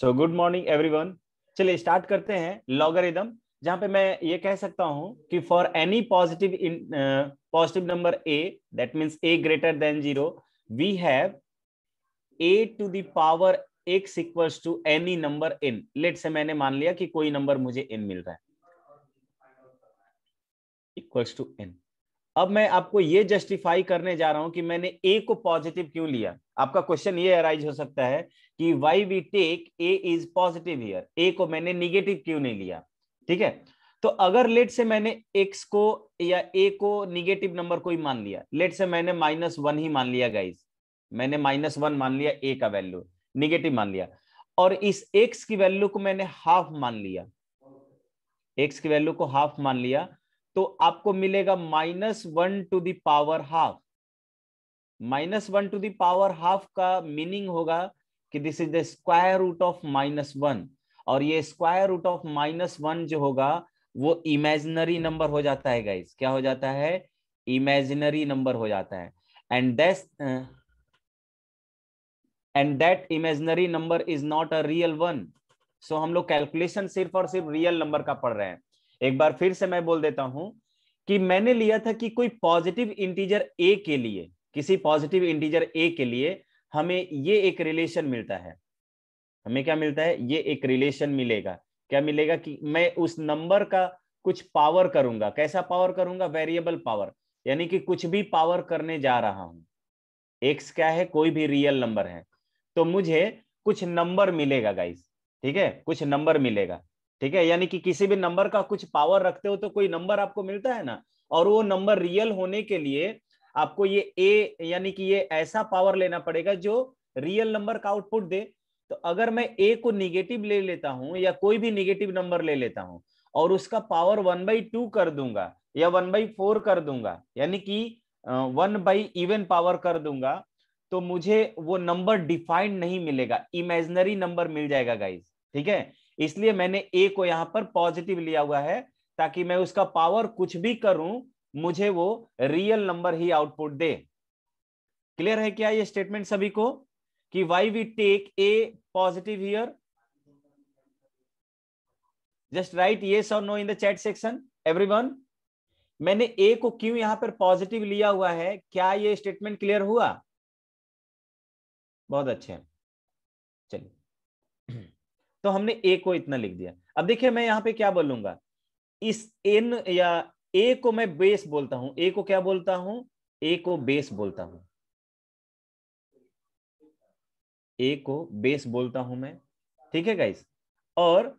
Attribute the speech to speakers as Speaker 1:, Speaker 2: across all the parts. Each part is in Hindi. Speaker 1: सो गुड
Speaker 2: मॉर्निंग एवरीवन चलिए स्टार्ट करते हैं लॉगरिदम जहां पे मैं ये कह सकता हूं कि for any positive in positive number A that means A greater than zero we have A to the power power x equals to any number N let say मैंने मान लिया कि कोई नंबर मुझे एन मिल रहा है इक्वल्स टू एन अब मैं आपको ये जस्टिफाई करने जा रहा हूं कि मैंने ए को पॉजिटिव क्यों लिया आपका क्वेश्चन ये अराइज हो सकता है कि why we take A is positive here ए को मैंने निगेटिव क्यों नहीं लिया ठीक है तो अगर लेट से मैंने एक्स को या ए को निगेटिव नंबर कोई मान लिया लेट से मैंने माइनस वन ही मान लिया गाइज मैंने माइनस वन मान लिया ए का वैल्यू निगेटिव मान लिया और इस एक्स की वैल्यू को मैंने हाफ मान लिया एक्स की वैल्यू को हाफ मान लिया तो आपको मिलेगा minus one to the power half minus one to the power half का मीनिंग होगा कि this is the square root of minus one और ये square root of minus one जो होगा वो इमेजिनरी नंबर हो जाता है गाइज क्या हो जाता है इमेजिनरी नंबर हो जाता है एंड दस and that imaginary number is not a real one so हम लोग कैलकुलेशन सिर्फ और सिर्फ रियल नंबर का पढ़ रहे हैं एक बार फिर से मैं बोल देता हूं कि मैंने लिया था कि कोई पॉजिटिव इंटीजर ए के लिए किसी पॉजिटिव इंटीजर ए के लिए हमें ये एक रिलेशन मिलता है हमें क्या मिलता है ये एक रिलेशन मिलेगा क्या मिलेगा कि मैं उस नंबर का कुछ पावर करूंगा कैसा पावर करूंगा वेरिएबल पावर यानी कि कुछ भी पावर करने जा रहा हूं एक्स क्या है कोई भी रियल नंबर है तो मुझे कुछ नंबर मिलेगा गाइस ठीक है कुछ नंबर मिलेगा ठीक है यानी कि किसी भी नंबर का कुछ पावर रखते हो तो कोई नंबर आपको मिलता है ना और वो नंबर रियल होने के लिए आपको ये ए यानी कि ये ऐसा पावर लेना पड़ेगा जो रियल नंबर का आउटपुट दे तो अगर मैं ए को निगेटिव ले लेता हूं या कोई भी निगेटिव नंबर ले लेता हूं और उसका पावर वन बाई टू कर दूंगा या वन बाई फोर कर दूंगा यानी कि वन बाई इवन पावर कर दूंगा तो मुझे वो नंबर डिफाइंड नहीं मिलेगा इमेजनरी नंबर मिल जाएगा गाइज ठीक है इसलिए मैंने ए को यहाँ पर पॉजिटिव लिया हुआ है ताकि मैं उसका पावर कुछ भी करूं मुझे वो रियल नंबर ही आउटपुट दे क्लियर है क्या ये स्टेटमेंट सभी को कि why we take A positive here just right ये sir no in the chat section everyone मैंने ए को क्यों यहां पर पॉजिटिव लिया हुआ है क्या ये स्टेटमेंट क्लियर हुआ बहुत अच्छे चलिए तो हमने ए को इतना लिख दिया अब देखिए मैं यहां पे क्या बोलूंगा इस एन या ए को मैं बेस बोलता हूं ए को क्या बोलता हूं ए को बेस बोलता हूं ए को बेस बोलता हूं मैं ठीक है गाइस और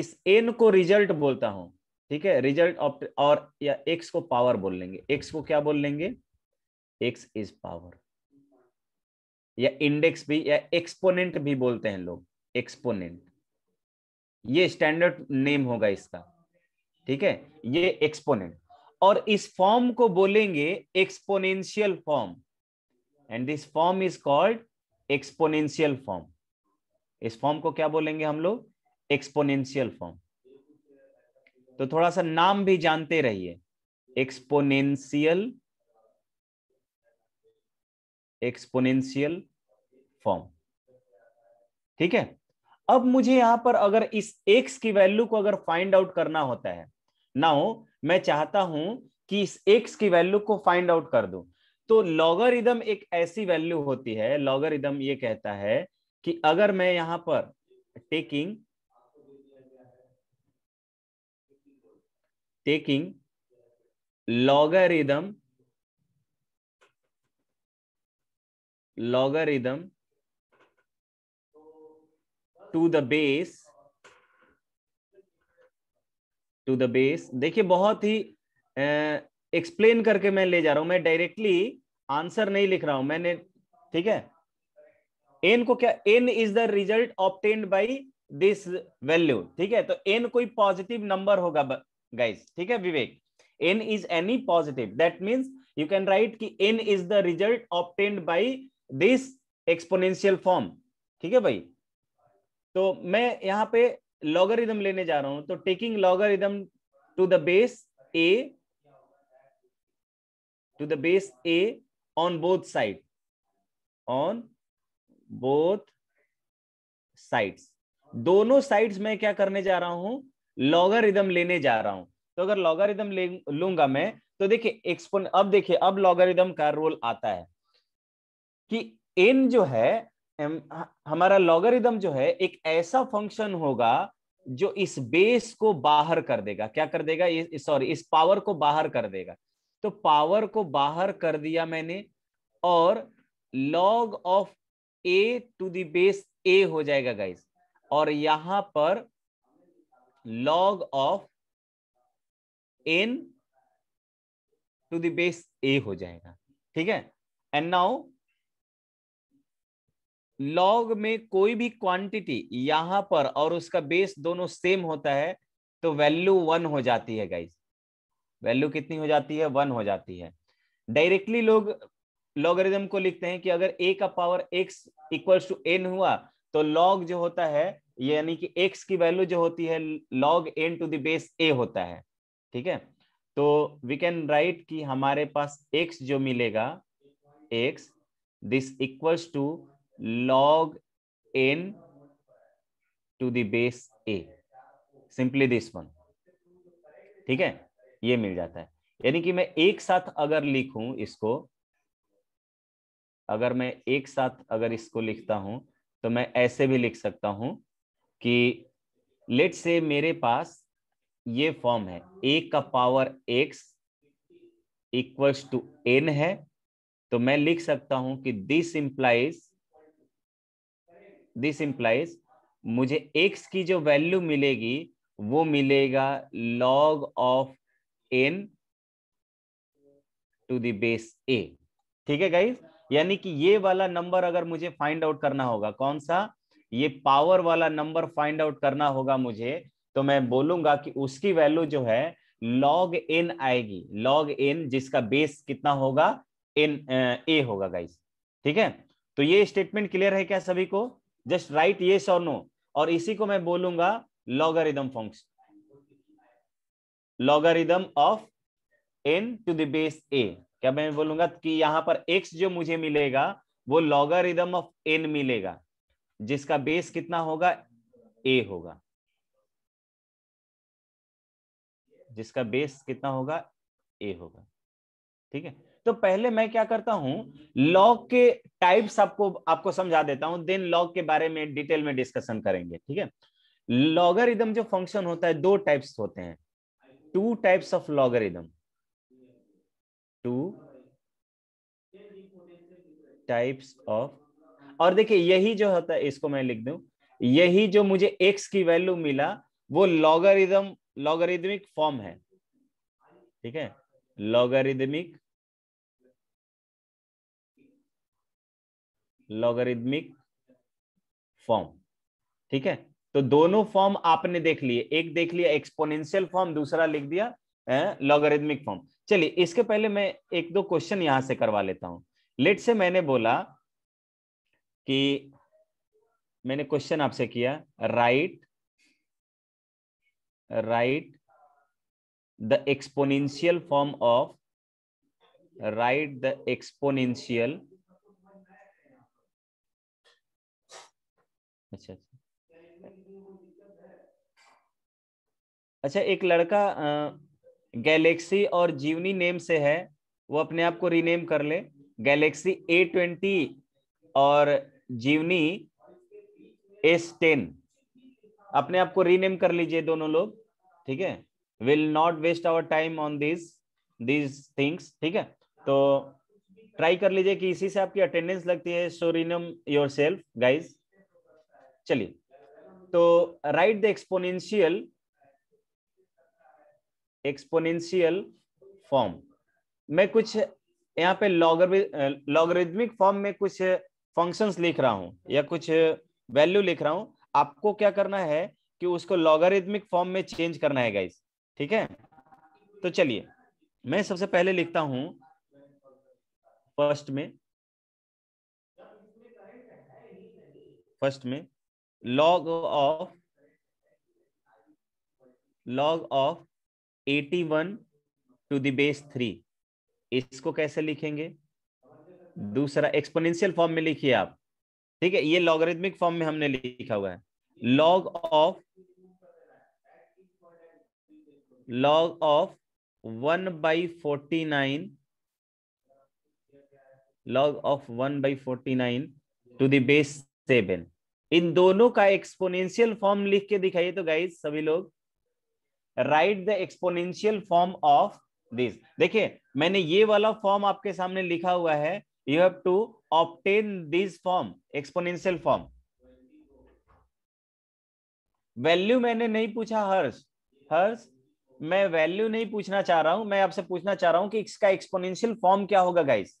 Speaker 2: इस एन को रिजल्ट बोलता हूं ठीक है रिजल्ट ऑफ और या एक्स को पावर बोल लेंगे एक्स को क्या बोल लेंगे एक्स इज पावर या इंडेक्स भी या एक्सपोनेंट भी बोलते हैं लोग एक्सपोनेंट ये स्टैंडर्ड नेम होगा इसका ठीक है ये एक्सपोनेंट और इस फॉर्म को बोलेंगे exponential form and this form is called exponential form इस फॉर्म को क्या बोलेंगे हम लोग एक्सपोनेंशियल फॉर्म तो थोड़ा सा नाम भी जानते रहिए एक्सपोनेंशियल एक्सपोनेंशियल फॉर्म ठीक है अब मुझे यहां पर अगर इस एक्स की वैल्यू को अगर फाइंड आउट करना होता है नाउ मैं चाहता हूं कि इस एक्स की वैल्यू को फाइंड आउट कर दू तो लॉगरिदम एक ऐसी वैल्यू होती है लॉगरिदम ये कहता है कि अगर मैं यहां पर taking taking logarithm logarithm to the base to the base देखिए बहुत ही एक्सप्लेन करके मैं ले जा रहा हूं मैं डायरेक्टली आंसर नहीं लिख रहा हूं मैंने ठीक है एन को क्या N is the result obtained by this value ठीक है तो एन कोई पॉजिटिव नंबर होगा गाइज ठीक है Vivek N is any positive that means you can write कि N is the result obtained by this exponential form ठीक है भाई तो मैं यहाँ पे लॉगरिदम लेने जा रहा हूं तो taking logarithm to the base A to the base A on both side on both sides दोनों साइड्स में क्या करने जा रहा हूं लॉगरिदम लेने जा रहा हूं तो अगर लॉगरिदम ले लूंगा मैं तो देखिए एक्सपोन अब देखिए अब लॉगरिदम का रोल आता है कि एन जो है हम, हमारा लॉगरिदम जो है एक ऐसा फंक्शन होगा जो इस बेस को बाहर कर देगा क्या कर देगा सॉरी इस पावर को बाहर कर देगा तो पावर को बाहर कर दिया मैंने और log of A to the base ए हो जाएगा गाइस और यहां पर log of N to the base ए हो जाएगा ठीक है एंड नाउ लॉग में कोई भी क्वांटिटी यहां पर और उसका बेस दोनों सेम होता है तो वैल्यू वन हो जाती है गाइज वैल्यू कितनी हो जाती है वन हो जाती है डायरेक्टली लोग लॉगरिज्म को लिखते हैं कि अगर ए का power x equals to N हुआ तो लॉग जो होता है यानी कि एक्स की वैल्यू जो होती है लॉग एन टू देश बेस ए होता है ठीक है तो वी कैन राइट कि हमारे पास एक्स जो मिलेगा x this equals to log n to the base a simply this one ठीक है ये मिल जाता है यानी कि मैं एक साथ अगर लिखूं इसको अगर मैं एक साथ अगर इसको लिखता हूं तो मैं ऐसे भी लिख सकता हूं कि लेट से मेरे पास ये फॉर्म है ए का power x equals to N है तो मैं लिख सकता हूं कि दिस इंप्लाइज दिस इंप्लाइज मुझे x की जो वैल्यू मिलेगी वो मिलेगा log of N to the base ए ठीक है गाइज यानी कि ये वाला नंबर अगर मुझे फाइंड आउट करना होगा कौन सा ये पावर वाला नंबर फाइंड आउट करना होगा मुझे तो मैं बोलूंगा कि उसकी वैल्यू जो है लॉग एन आएगी लॉग एन जिसका बेस कितना होगा एन ए होगा गाइज ठीक है तो ये स्टेटमेंट क्लियर है क्या सभी को जस्ट राइट ये और नो और इसी को मैं बोलूंगा logarithm function logarithm of N to देश ए क्या मैं बोलूंगा कि यहां पर एक्स जो मुझे मिलेगा वो लॉगरिदम ऑफ एन मिलेगा जिसका बेस कितना होगा ए होगा जिसका बेस कितना होगा ए होगा ठीक है तो पहले मैं क्या करता हूं लॉग के टाइप्स आपको आपको समझा देता हूं देन लॉग के बारे में डिटेल में डिस्कशन करेंगे ठीक है लॉगरिदम जो फंक्शन होता है दो टाइप्स होते हैं two types of logarithm two types of और देखिए यही जो होता है इसको मैं लिख दू यही जो मुझे एक्स की वैल्यू मिला वो लॉगरिदम लॉगरिदमिक फॉर्म है ठीक है लॉगरिदमिक लॉगरिदमिक फॉर्म ठीक है तो दोनों फॉर्म आपने देख लिए एक देख लिया एक्सपोनेंशियल फॉर्म दूसरा लिख दिया लॉगरिदमिक फॉर्म चलिए इसके पहले मैं एक दो क्वेश्चन यहां से करवा लेता हूं लेट से मैंने बोला कि मैंने क्वेश्चन आपसे किया write write the exponential form of write the exponential अच्छा अच्छा अच्छा एक लड़का गैलेक्सी और जीवनी नेम से है वो अपने आप को रीनेम कर ले गैलेक्सी ए ट्वेंटी और जीवनी एस टेन अपने आप को रीनेम कर लीजिए दोनों लोग ठीक है will not waste our time on this these things ठीक है तो ट्राई कर लीजिए कि इसी से आपकी अटेंडेंस लगती है so rename your self guys चलिए तो write the exponential exponential form मैं कुछ यहाँ पे लॉगरिदमिक फॉर्म में कुछ फंक्शंस लिख रहा हूं या कुछ वैल्यू लिख रहा हूं आपको क्या करना है कि उसको लॉगरिदमिक फॉर्म में चेंज करना है गाइस ठीक है तो चलिए मैं सबसे पहले लिखता हूं फर्स्ट में फर्स्ट में log of log of 81 to the base three इसको कैसे लिखेंगे दूसरा एक्सपोनेंशियल फॉर्म में लिखिए आप ठीक है ये लॉगरिथमिक फॉर्म में हमने लिखा हुआ है log of log of 1 nine log of one 1 forty nine to the base seven इन दोनों का एक्सपोनेंशियल फॉर्म लिख के दिखाइए तो गाइज सभी लोग write the exponential form of this देखिए मैंने ये वाला फॉर्म आपके सामने लिखा हुआ है you have to obtain this form exponential form value मैंने नहीं पूछा हर्ष हर्ष मैं वैल्यू नहीं पूछना चाह रहा हूं मैं आपसे पूछना चाह रहा हूं कि इसका एक्सपोनेंशियल फॉर्म क्या होगा गाइस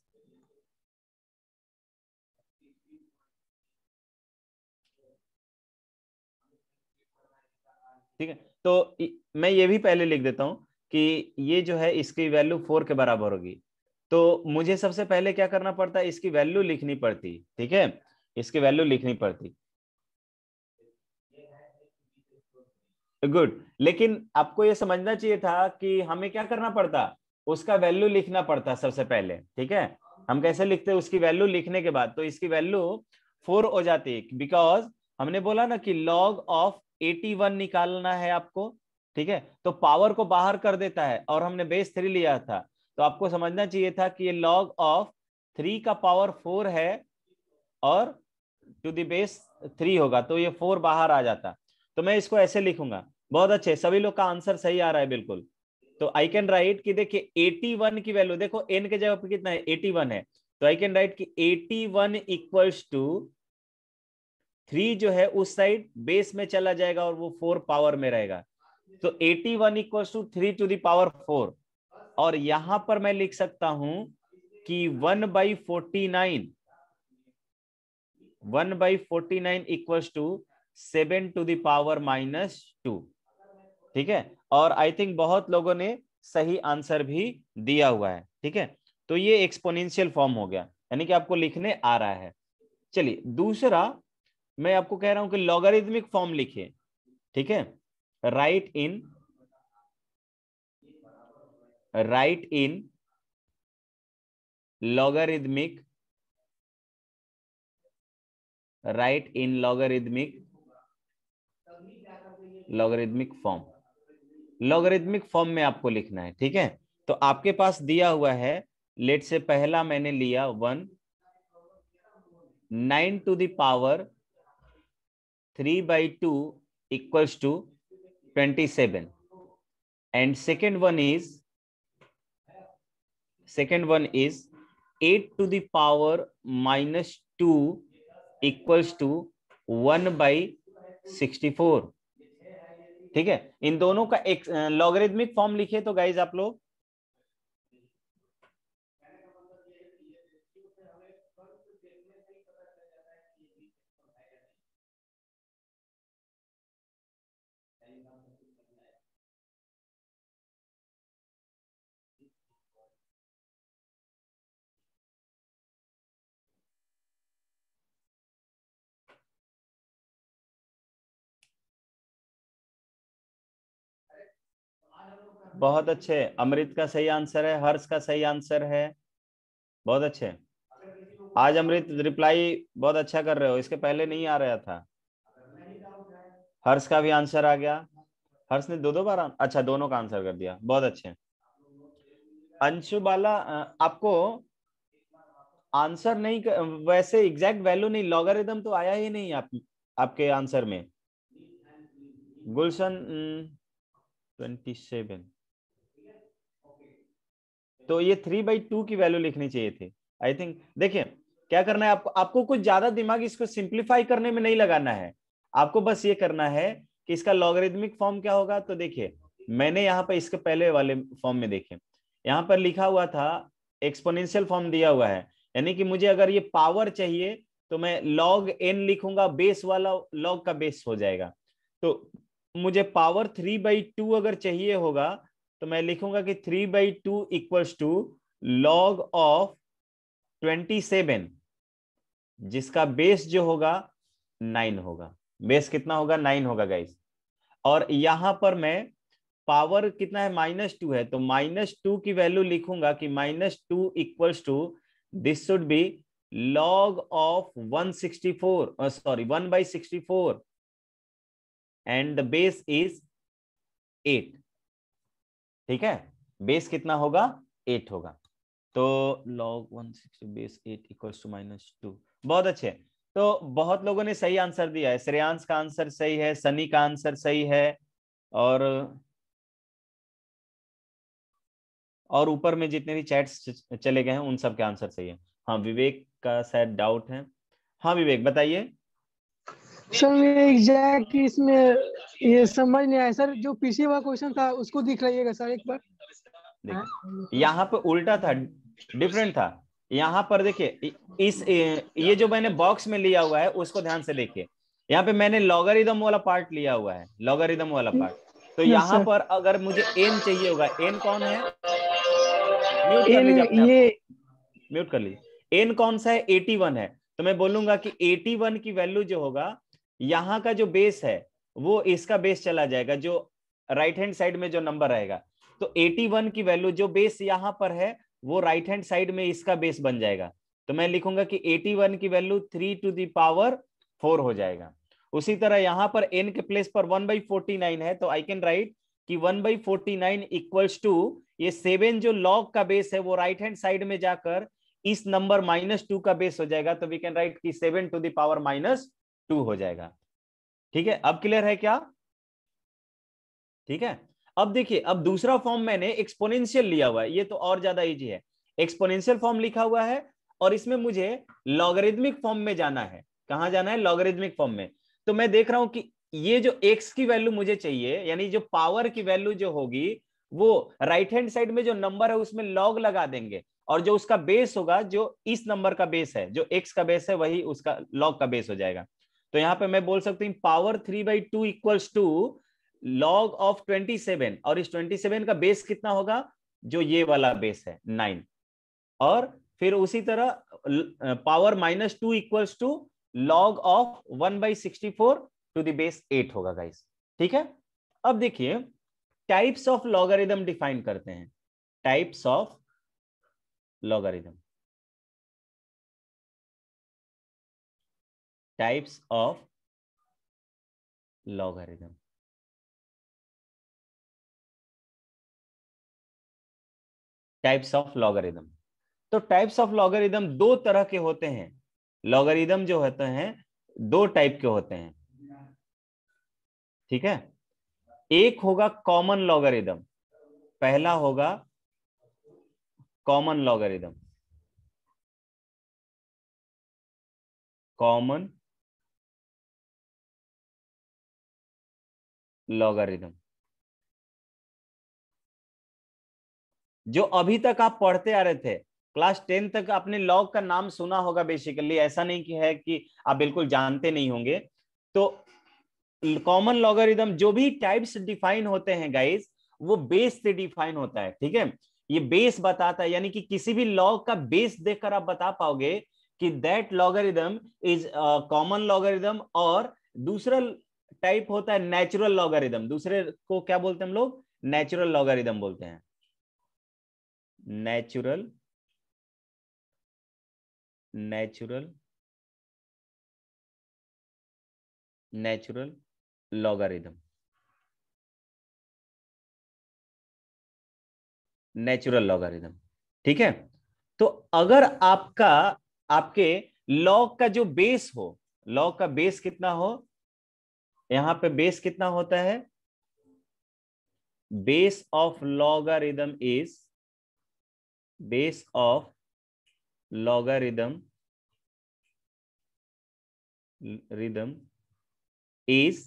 Speaker 2: ठीक है तो मैं ये भी पहले लिख देता हूँ कि ये जो है इसकी वैल्यू फोर के बराबर होगी तो मुझे सबसे पहले क्या करना पड़ता है इसकी वैल्यू लिखनी पड़ती ठीक है इसकी वैल्यू लिखनी पड़ती गुड लेकिन आपको यह समझना चाहिए था कि हमें क्या करना पड़ता उसका वैल्यू लिखना पड़ता सबसे पहले ठीक है हम कैसे लिखते उसकी वैल्यू लिखने के बाद तो इसकी वैल्यू फोर हो जाती बिकॉज हमने बोला ना कि लॉग ऑफ 81 निकालना है आपको ठीक है तो पावर को बाहर कर देता है और हमने बेस थ्री लिया था तो आपको समझना चाहिए था कि ये लॉग ऑफ थ्री का पावर फोर है और टू दी बेस थ्री होगा तो ये फोर बाहर आ जाता तो मैं इसको ऐसे लिखूंगा बहुत अच्छे सभी लोग का आंसर सही आ रहा है बिल्कुल तो आई कैन राइट कि देखिए 81 की वैल्यू देखो एन के जगह पर कितना है 81 है तो आई कैन राइट कि eighty one equals to three जो है उस साइड बेस में चला जाएगा और वो फोर पावर में रहेगा तो eighty one equal to three to the power four और यहां पर मैं लिख सकता हूं कि one by forty nine one by forty nine equal to seven to the power minus two ठीक है और आई थिंक बहुत लोगों ने सही आंसर भी दिया हुआ है ठीक है तो ये एक्सपोनेंशियल फॉर्म हो गया यानी कि आपको लिखने आ रहा है चलिए दूसरा मैं आपको कह रहा हूं कि लॉगरिदमिक फॉर्म लिखे ठीक है write in write in logarithmic write in logarithmic logarithmic form logarithmic form में आपको लिखना है ठीक है तो आपके पास दिया हुआ है लेट से पहला मैंने लिया one nine to the power 3 by 2 equals to 27 and second one is second one is 8 to the power minus 2 equals to one by sixty four ठीक है इन दोनों का एक लॉगरिदमिक फॉर्म लिखिए तो गाइज आप लोग बहुत अच्छे अमृत का सही आंसर है हर्ष का सही आंसर है बहुत अच्छे आज अमृत रिप्लाई बहुत अच्छा कर रहे हो इसके पहले नहीं आ रहा था हर्ष का भी आंसर आ गया हर्ष ने दो दो बार अच्छा दोनों का आंसर कर दिया बहुत अच्छे अंशु बाला आपको आंसर नहीं कर, वैसे एग्जैक्ट वैल्यू नहीं लॉगरिदम तो आया ही नहीं आप, आपके आंसर में गुलशन ट्वेंटी सेवन तो ये थ्री बाई टू की वैल्यू लिखनी चाहिए थी आई थिंक देखिए क्या करना है आपको आपको कुछ ज्यादा दिमाग इसको सिंप्लीफाई करने में नहीं लगाना है आपको बस ये करना है कि इसका लॉगरिदमिक फॉर्म क्या होगा तो देखिए मैंने यहाँ पर इसके पहले वाले फॉर्म में देखे यहाँ पर लिखा हुआ था एक्सपोनेंशियल फॉर्म दिया हुआ है यानी कि मुझे अगर ये पावर चाहिए तो मैं लॉग एन लिखूंगा बेस वाला लॉग का बेस हो जाएगा तो मुझे पावर थ्री बाई टू अगर चाहिए होगा तो मैं लिखूंगा कि three by two equals to log of twenty seven जिसका बेस जो होगा नाइन होगा बेस कितना होगा नाइन होगा गाइस और यहां पर मैं पावर कितना है माइनस टू है तो माइनस टू की वैल्यू लिखूंगा कि minus two equals to this should be log of one sixty four sorry one by sixty four and the base is eight ठीक है बेस कितना होगा एट होगा तो log one sixty base eight equal to minus two बहुत अच्छे तो बहुत लोगों ने सही आंसर दिया है श्रेयांश का आंसर सही है सनी का आंसर सही है और और ऊपर में जितने भी चैट्स चले गए हैं उन सब के आंसर सही है हाँ विवेक का शायद डाउट है हाँ विवेक बताइए
Speaker 1: सर एग्जैक्ट इसमें
Speaker 2: ये समझ नहीं आया सर जो पीछे वाला क्वेश्चन था उसको दिख रही सर एक बार हाँ? यहाँ पे उल्टा था डिफरेंट था यहाँ पर देखिए इस ये जो मैंने बॉक्स में लिया हुआ है उसको ध्यान से देखिए यहाँ पे मैंने लॉगरिदम वाला पार्ट लिया हुआ है लॉगरिदम वाला पार्ट हाँ, तो यहाँ पर अगर मुझे एन चाहिए होगा एन कौन है म्यूट कर लीजिए ये म्यूट कर लीजिए एन कौन सा है एटी वन है तो मैं बोलूंगा कि एटी वन की वैल्यू जो होगा यहाँ का जो बेस है वो इसका बेस चला जाएगा जो राइट हैंड साइड में जो नंबर आएगा तो 81 की वैल्यू जो बेस यहाँ पर है वो राइट हैंड साइड में इसका बेस बन जाएगा तो मैं लिखूंगा कि 81 की value three to the power four हो जाएगा उसी तरह यहां पर एन के प्लेस पर वन बाई फोर्टी नाइन है तो आई कैन राइट कि one by forty nine equals to ये सेवन जो लॉग का बेस है वो राइट हैंड साइड में जाकर इस नंबर माइनस टू का बेस हो जाएगा तो वी कैन राइट कि seven to the power minus two हो जाएगा ठीक है अब क्लियर है क्या ठीक है अब देखिए अब दूसरा फॉर्म मैंने एक्सपोनेंशियल लिया हुआ है ये तो और ज्यादा इजी है एक्सपोनेंशियल फॉर्म लिखा हुआ है और इसमें मुझे लॉगरिदमिक फॉर्म में जाना है कहां जाना है लॉगरिदमिक फॉर्म में तो मैं देख रहा हूं कि ये जो एक्स की वैल्यू मुझे चाहिए यानी जो पावर की वैल्यू जो होगी वो राइट हैंड साइड में जो नंबर है उसमें लॉग लगा देंगे और जो उसका बेस होगा जो इस नंबर का बेस है जो एक्स का बेस है वही उसका लॉग का बेस हो जाएगा तो यहां पे मैं बोल सकती हूँ power three by two equals to log of twenty seven और इस ट्वेंटी सेवन का बेस कितना होगा जो ये वाला बेस है नाइन और फिर उसी तरह power minus two equals to log of one by sixty four to देश एट होगा गाइस ठीक है अब देखिए टाइप्स ऑफ लॉगरिदम डिफाइन करते हैं
Speaker 1: types of logarithm types of logarithm
Speaker 2: types of logarithm तो टाइप्स ऑफ लॉगरिदम दो तरह के होते हैं लॉगरिदम जो होते हैं दो टाइप के होते हैं ठीक है एक होगा कॉमन लॉगरिदम पहला होगा कॉमन लॉगरिदम कॉमन लॉगरिदम जो अभी तक आप पढ़ते आ रहे थे क्लास टेन तक आपने लॉग का नाम सुना होगा बेसिकली ऐसा नहीं कि है कि आप बिल्कुल जानते नहीं होंगे तो कॉमन लॉगरिदम जो भी टाइप्स डिफाइन होते हैं गाइस वो बेस से डिफाइन होता है ठीक है ये बेस बताता है यानी कि किसी भी लॉग का बेस देखकर आप बता पाओगे कि that logarithm is common logarithm और दूसरा टाइप होता है नेचुरल लॉगरिदम दूसरे को क्या बोलते हैं हम लोग नेचुरल लॉगरिदम बोलते हैं natural natural
Speaker 1: natural logarithm natural
Speaker 2: logarithm ठीक है तो अगर आपका आपके लॉग का जो बेस हो लॉग का बेस कितना हो यहां पे बेस कितना होता है base of logarithm is base of logarithm
Speaker 1: rhythm is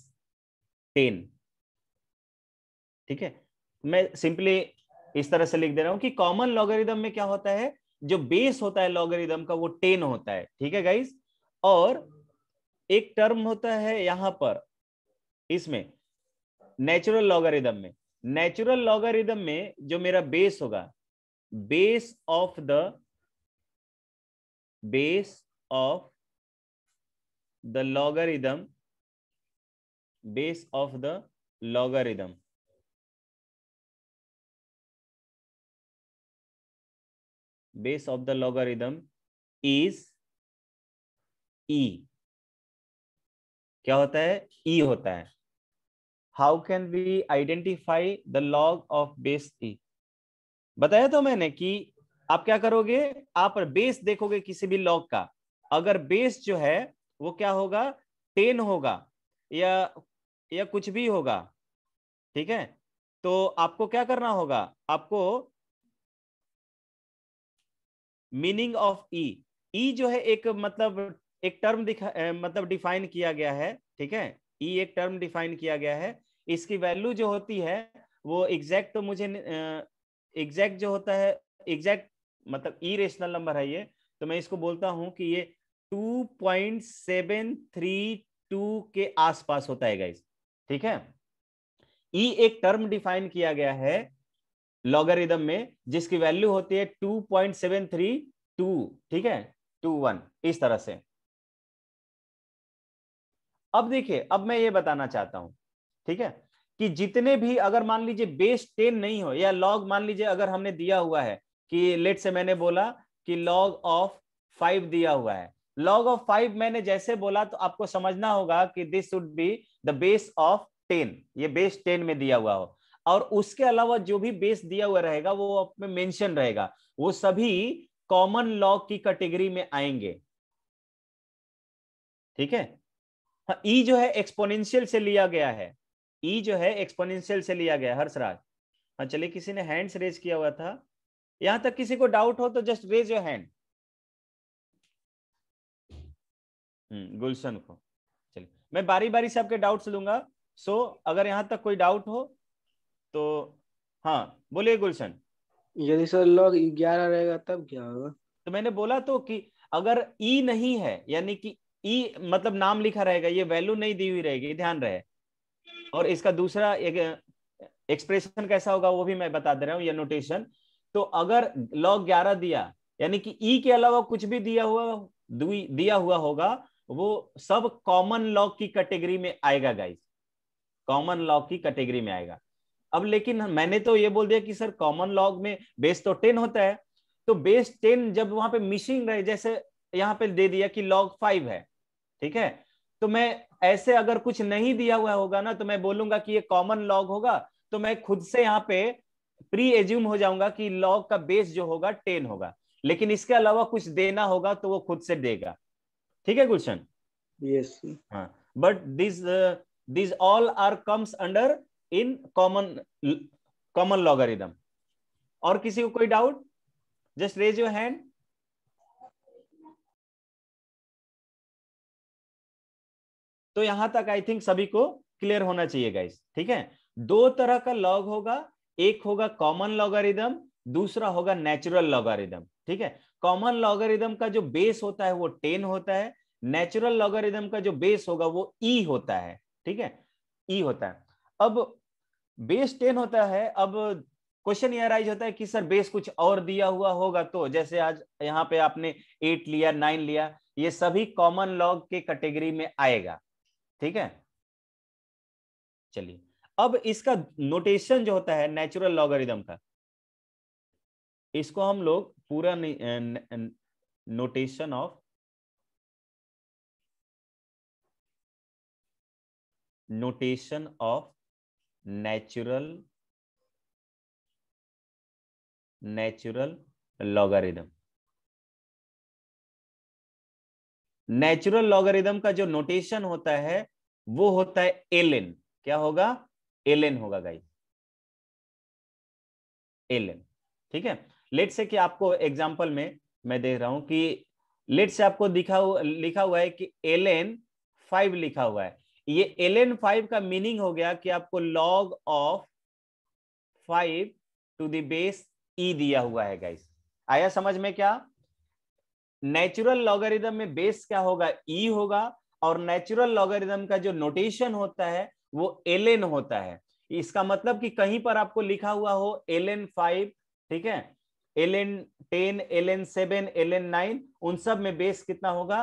Speaker 1: ten
Speaker 2: ठीक है मैं सिंपली इस तरह से लिख दे रहा हूं कि कॉमन लॉगरिदम में क्या होता है जो बेस होता है लॉगरिदम का वो टेन होता है ठीक है गाइस और एक टर्म होता है यहां पर इसमें नेचुरल लॉगरिदम में नेचुरल लॉगरिदम में जो मेरा बेस होगा base of the base of the logarithm base of the
Speaker 1: logarithm base of the logarithm is
Speaker 2: ई क्या होता है ई e होता है how can we identify the log of base ई बताया तो मैंने कि आप क्या करोगे आप बेस देखोगे किसी भी लॉग का अगर बेस जो है वो क्या होगा टेन होगा या या कुछ भी होगा ठीक है तो आपको क्या करना होगा आपको मीनिंग ऑफ ई ई जो है एक मतलब एक टर्म दिखा मतलब डिफाइन किया गया है ठीक है ई e एक टर्म डिफाइन किया गया है इसकी वैल्यू जो होती है वो एग्जैक्ट तो मुझे एग्जैक्ट जो होता है एग्जैक्ट मतलब ई रेशनल नंबर है ये तो मैं इसको बोलता हूं कि ये 2.732 के आसपास होता है गाइस ठीक है ई e एक टर्म डिफाइन किया गया है लॉगरिदम में जिसकी वैल्यू होती है 2.732 ठीक है 21 इस तरह से अब देखिए अब मैं ये बताना चाहता हूं ठीक है कि जितने भी अगर मान लीजिए बेस टेन नहीं हो या लॉग मान लीजिए अगर हमने दिया हुआ है कि लेट से मैंने बोला कि लॉग ऑफ फाइव दिया हुआ है लॉग ऑफ फाइव मैंने जैसे बोला तो आपको समझना होगा कि this would be the base of ten ये बेस टेन में दिया हुआ हो और उसके अलावा जो भी बेस दिया हुआ रहेगा वो में मेंशन रहेगा वो सभी कॉमन लॉग की कैटेगरी में आएंगे ठीक है ई हाँ, e जो है एक्सपोनेंशियल से लिया गया है ई e जो है एक्सपोनेंशियल से लिया गया हर्षराज हाँ चलिए किसी ने हैंड्स रेज किया हुआ था यहां तक किसी को डाउट हो तो just raise your hand Gulshan को चलिए मैं बारी बारी से आपके डाउट्स लूंगा सो अगर यहां तक कोई डाउट हो तो हाँ बोलिए गुलशन यदि सर लॉग ग्यारह रहेगा तब क्या होगा तो मैंने बोला तो कि अगर ई e नहीं है यानी कि ई मतलब नाम लिखा रहेगा ये वैल्यू नहीं दी हुई रहेगी ध्यान रहे और इसका दूसरा एक एक्सप्रेशन कैसा होगा वो भी मैं बता दे रहा हूँ ये नोटेशन तो अगर लॉग ग्यारह दिया यानी कि ई के अलावा कुछ भी दिया हुआ दिया हुआ होगा वो सब कॉमन लॉग की कैटेगरी में आएगा गाइस कॉमन लॉग की कैटेगरी में आएगा अब लेकिन मैंने तो ये बोल दिया कि सर कॉमन लॉग में बेस तो टेन होता है तो बेस टेन जब वहां पे मिसिंग रहे जैसे यहाँ पे दे दिया कि लॉग फाइव है ठीक है तो मैं ऐसे अगर कुछ नहीं दिया हुआ होगा ना तो मैं बोलूंगा कि ये कॉमन लॉग होगा तो मैं खुद से यहाँ पे प्री एज्यूम हो जाऊंगा कि लॉग का बेस जो होगा टेन होगा लेकिन इसके अलावा कुछ देना होगा तो वो खुद से देगा ठीक है गुलशन यस हाँ but this this all are comes under in common common logarithm और किसी को कोई doubt just raise your hand तो यहां तक आई थिंक सभी को क्लियर होना चाहिए गाइस ठीक है दो तरह का लॉग होगा एक होगा कॉमन लॉगरिदम दूसरा होगा नेचुरल लॉगरिदम ठीक है कॉमन लॉगरिदम का जो बेस होता है वो टेन होता है नेचुरल लॉगरिदम का जो बेस होगा वो ई e होता है ठीक है ई e होता है अब बेस टेन होता है अब क्वेश्चन ये राइज होता है कि सर बेस कुछ और दिया हुआ होगा तो जैसे आज यहाँ पे आपने एट लिया नाइन लिया ये सभी कॉमन लॉग के कैटेगरी में आएगा ठीक है चलिए अब इसका नोटेशन जो होता है नेचुरल लॉगरिदम का इसको हम लोग पूरा notation of
Speaker 1: notation of natural
Speaker 2: natural logarithm natural logarithm का जो नोटेशन होता है वो होता है एलेन क्या होगा एलेन होगा गाइस एलेन ठीक है लेट से कि आपको एग्जांपल में मैं दे रहा हूं कि लेट से आपको दिखा हुआ लिखा हुआ है कि एलेन फाइव लिखा हुआ है ये एलेन फाइव का मीनिंग हो गया कि आपको log of five to the base e दिया हुआ है गाइस आया समझ में क्या नेचुरल लॉगरिदम में बेस क्या होगा ई e होगा और नेचुरल लॉगरिदम का जो नोटेशन होता है वो एल होता है इसका मतलब कि कहीं पर आपको लिखा हुआ हो एल एन फाइव ठीक है L N ten L N seven L N nine उन सब में बेस कितना होगा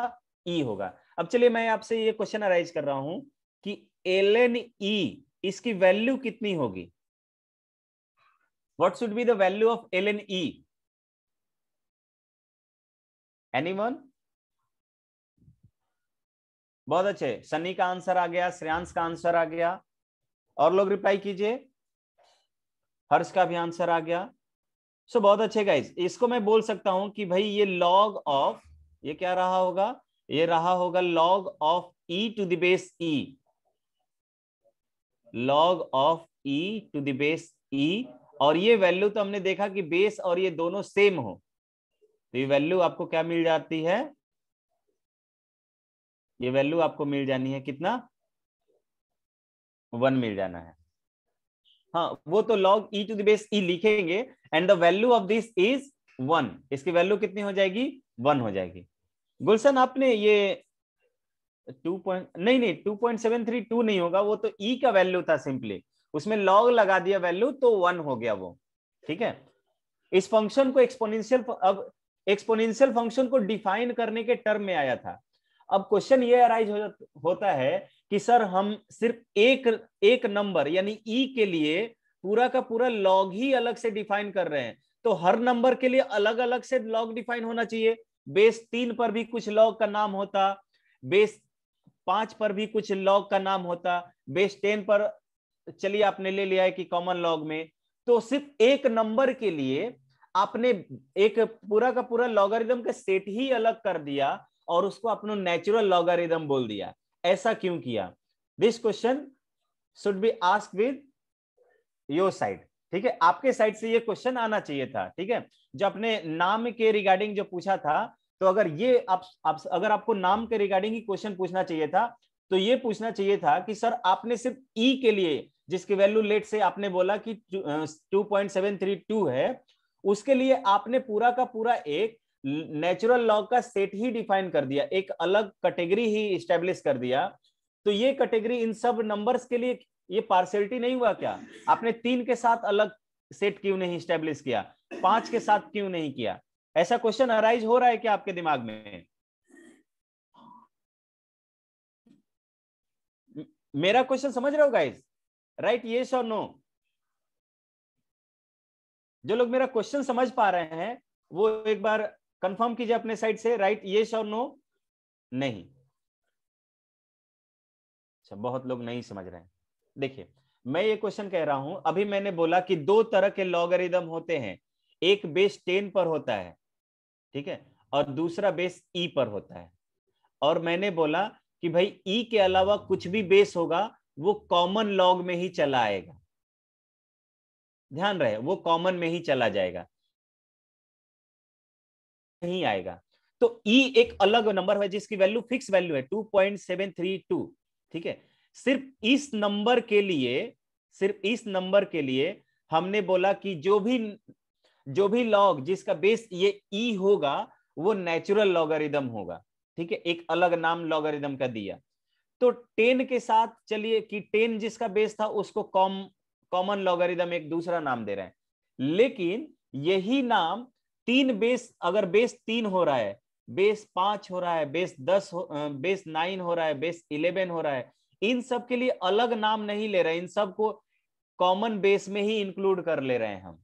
Speaker 2: ई e होगा अब चलिए मैं आपसे ये क्वेश्चन अराइज कर रहा हूं कि एल एन ई इसकी वैल्यू कितनी होगी what should be the value of L N e anyone बहुत अच्छे सनी का आंसर आ गया श्रेयांश का आंसर आ गया और लोग रिप्लाई कीजिए हर्ष का भी आंसर आ गया सो so, बहुत अच्छे गाइज इसको मैं बोल सकता हूं कि भाई ये लॉग ऑफ ये क्या रहा होगा ये रहा होगा log of E to the base e log of E to the base e और ये वैल्यू तो हमने देखा कि बेस और ये दोनों सेम हो तो ये वैल्यू आपको क्या मिल जाती है ये वैल्यू आपको मिल जानी है कितना वन मिल जाना है हाँ वो तो लॉग ई टू देश ई लिखेंगे and the value of this is one इसकी वैल्यू कितनी हो जाएगी वन हो जाएगी गुलशन आपने ये टू पॉइंट नहीं नहीं two point seven three two नहीं होगा वो तो ई e का वैल्यू था सिंपली उसमें लॉग लगा दिया वैल्यू तो वन हो गया वो ठीक है इस फंक्शन को एक्सपोनेंशियल अब एक्सपोनेंशियल फंक्शन को डिफाइन करने के टर्म में आया था अब क्वेश्चन ये अराइज हो होता है कि सर हम सिर्फ एक एक नंबर यानी ई e के लिए पूरा का पूरा लॉग ही अलग से डिफाइन कर रहे हैं तो हर नंबर के लिए अलग अलग से लॉग डिफाइन होना चाहिए बेस तीन पर भी कुछ लॉग का नाम होता बेस पांच पर भी कुछ लॉग का नाम होता बेस टेन पर चलिए आपने ले लिया है कि कॉमन लॉग में तो सिर्फ एक नंबर के लिए आपने एक पूरा का पूरा लॉगरिदम का सेट ही अलग कर दिया और उसको अपना नेचुरल लॉगरिदम बोल दिया ऐसा क्यों किया this question should be ask with your side ठीक है आपके साइड से ये क्वेश्चन आना चाहिए था ठीक है जो अपने नाम के रिगार्डिंग जो पूछा था तो अगर ये आप, आप अगर आपको नाम के रिगार्डिंग ही क्वेश्चन पूछना चाहिए था तो ये पूछना चाहिए था कि सर आपने सिर्फ ई e के लिए जिसकी वैल्यू लेट से आपने बोला कि 2.732 है उसके लिए आपने पूरा का पूरा एक नेचुरल लॉ का सेट ही डिफाइन कर दिया एक अलग कैटेगरी ही स्टेब्लिश कर दिया तो ये कैटेगरी इन सब नंबर्स के लिए ये पार्सलिटी नहीं हुआ क्या आपने तीन के साथ अलग सेट क्यों नहीं स्टेब्लिश किया पांच के साथ क्यों नहीं किया ऐसा क्वेश्चन अराइज हो रहा है क्या आपके दिमाग में मेरा क्वेश्चन समझ रहे हो गाइज राइट येस और नो जो लोग मेरा क्वेश्चन समझ पा रहे हैं वो एक बार कंफर्म कीजिए अपने साइड से राइट ये और नो नहीं अच्छा बहुत लोग नहीं समझ रहे हैं देखिए मैं ये क्वेश्चन कह रहा हूं अभी मैंने बोला कि दो तरह के लॉगरिदम होते हैं एक बेस टेन पर होता है ठीक है और दूसरा बेस ई e पर होता है और मैंने बोला कि भाई ई e के अलावा कुछ भी बेस होगा वो कॉमन लॉग में ही चला आएगा ध्यान रहे वो कॉमन में ही चला जाएगा नहीं आएगा तो e एक अलग नंबर है जिसकी वैल्यू फिक्स वैल्यू है 2.732 ठीक है सिर्फ इस नंबर के लिए सिर्फ इस नंबर के लिए हमने बोला कि जो भी जो भी लॉग जिसका बेस ये e होगा वो नेचुरल लॉगरिदम होगा ठीक है एक अलग नाम लॉगरिदम का दिया तो टेन के साथ चलिए कि टेन जिसका बेस था उसको कॉम कॉमन लॉगरिदम एक दूसरा नाम दे रहे हैं लेकिन यही नाम तीन बेस अगर बेस तीन हो रहा है बेस पांच हो रहा है बेस दस हो बेस नाइन हो रहा है बेस इलेवन हो रहा है इन सब के लिए अलग नाम नहीं ले रहे इन सब को कॉमन बेस में ही इंक्लूड कर ले रहे हैं हम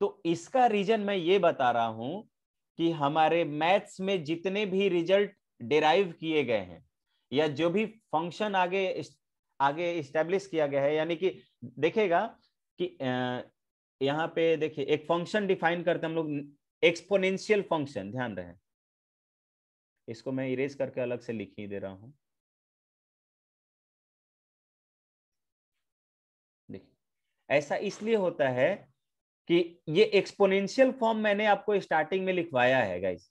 Speaker 2: तो इसका रीजन मैं ये बता रहा हूं कि हमारे मैथ्स में जितने भी रिजल्ट डिराइव किए गए हैं या जो भी फंक्शन आगे आगे इस्टेब्लिश किया गया है यानी कि देखेगा कि यहाँ पे देखिए एक फंक्शन डिफाइन करते हम लोग एक्सपोनेंशियल फंक्शन ध्यान रहे इसको मैं इरेज करके
Speaker 1: अलग से लिख ही दे रहा हूं
Speaker 2: देखिए ऐसा इसलिए होता है कि ये एक्सपोनेंशियल फॉर्म मैंने आपको स्टार्टिंग में लिखवाया है गाइस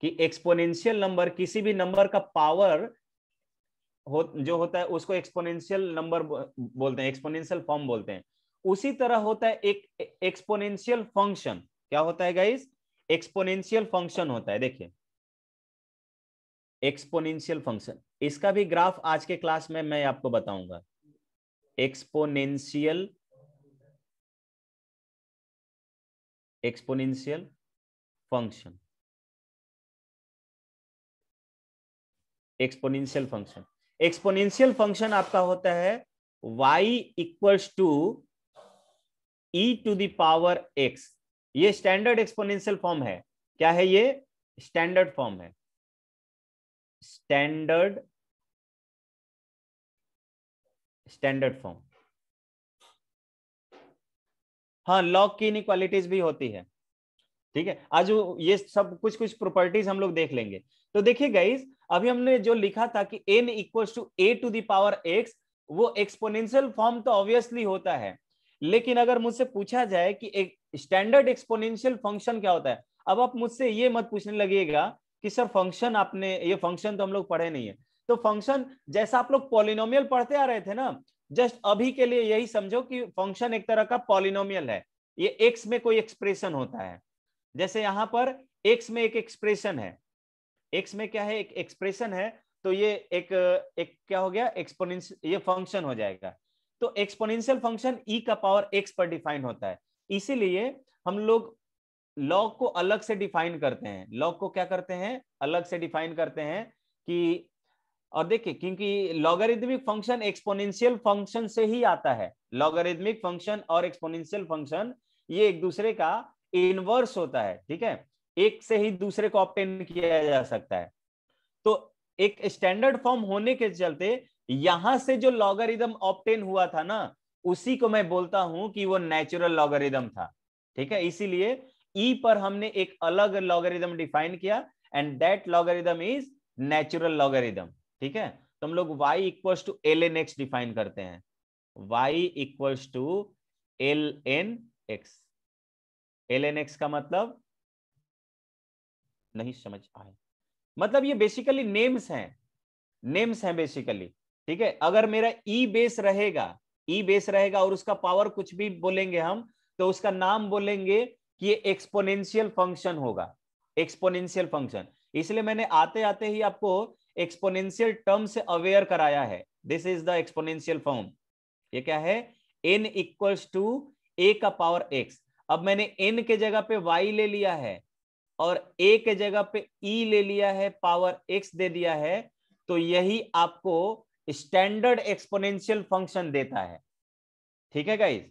Speaker 2: कि एक्सपोनेंशियल नंबर किसी भी नंबर का पावर हो जो होता है उसको एक्सपोनेंशियल नंबर बोलते हैं एक्सपोनेंशियल फॉर्म बोलते हैं उसी तरह होता है एक एक्सपोनेंशियल फंक्शन क्या होता है गाइस एक्सपोनेंशियल फंक्शन होता है देखिए एक्सपोनेंशियल फंक्शन इसका भी ग्राफ आज के क्लास में मैं आपको बताऊंगा exponential exponential function exponential function exponential function आपका होता है y equals to e to the power x ये स्टैंडर्ड एक्सपोनेंशियल फॉर्म है क्या है ये स्टैंडर्ड फॉर्म है
Speaker 1: स्टैंडर्ड स्टैंडर्ड फॉर्म
Speaker 2: हाँ लॉग की इन भी होती है ठीक है आज ये सब कुछ कुछ प्रॉपर्टीज हम लोग देख लेंगे तो देखिए गाइज अभी हमने जो लिखा था कि N equal to A to the power x वो एक्सपोनेंशियल फॉर्म तो ऑब्वियसली होता है लेकिन अगर मुझसे पूछा जाए कि एक स्टैंडर्ड एक्सपोनेंशियल फंक्शन क्या होता है अब आप मुझसे ये मत पूछने लगेगा कि सर फंक्शन आपने ये फंक्शन तो हम लोग पढ़े नहीं है तो फंक्शन जैसा आप लोग पॉलिनोमियल पढ़ते आ रहे थे ना जस्ट अभी के लिए यही समझो कि फंक्शन एक तरह का पॉलिनोमियल है ये एक्स में कोई एक्सप्रेशन होता है जैसे यहां पर एक्स में एक एक्सप्रेशन है एक्स में क्या है एक एक्सप्रेशन है तो ये एक एक क्या हो गया एक्सपोनेंशियल ये फंक्शन हो जाएगा तो एक्सपोनेंशियल फंक्शन e का पावर x पर डिफाइन होता है इसीलिए हम लोग लॉग को अलग से डिफाइन करते हैं लॉग को क्या करते हैं अलग से डिफाइन करते हैं कि और देखिए क्योंकि लॉगरिदमिक फंक्शन एक्सपोनेंशियल फंक्शन से ही आता है लॉगरिदमिक फंक्शन और एक्सपोनेंशियल फंक्शन ये एक दूसरे का इनवर्स होता है ठीक है एक से ही दूसरे को ऑप्टेन किया जा सकता है तो एक स्टैंडर्ड फॉर्म होने के चलते यहां से जो लॉगरिदम ऑप्टेन हुआ था ना उसी को मैं बोलता हूं कि वो नेचुरल लॉगरिदम था ठीक है इसीलिए ई e पर हमने एक अलग लॉगरिदम डिफाइन किया and that logarithm is natural logarithm ठीक है तो हम लोग Y equals to L N x define करते हैं Y equals to L N x L N x का मतलब नहीं समझ आए मतलब ये बेसिकली नेम्स हैं नेम्स हैं बेसिकली ठीक है अगर मेरा ई e बेस रहेगा ई e बेस रहेगा और उसका पावर कुछ भी बोलेंगे हम तो उसका नाम बोलेंगे कि ये एक्सपोनेंशियल फंक्शन होगा एक्सपोनेंशियल फंक्शन इसलिए मैंने आते आते ही आपको एक्सपोनेंशियल टर्म से अवेयर कराया है this is the exponential form ये क्या है एन इक्वल्स टू ए का पावर एक्स अब मैंने एन के जगह पे वाई ले लिया है और ए के जगह पे ई e ले लिया है पावर एक्स दे दिया है तो यही आपको स्टैंडर्ड एक्सपोनेंशियल फंक्शन देता है ठीक है गाइज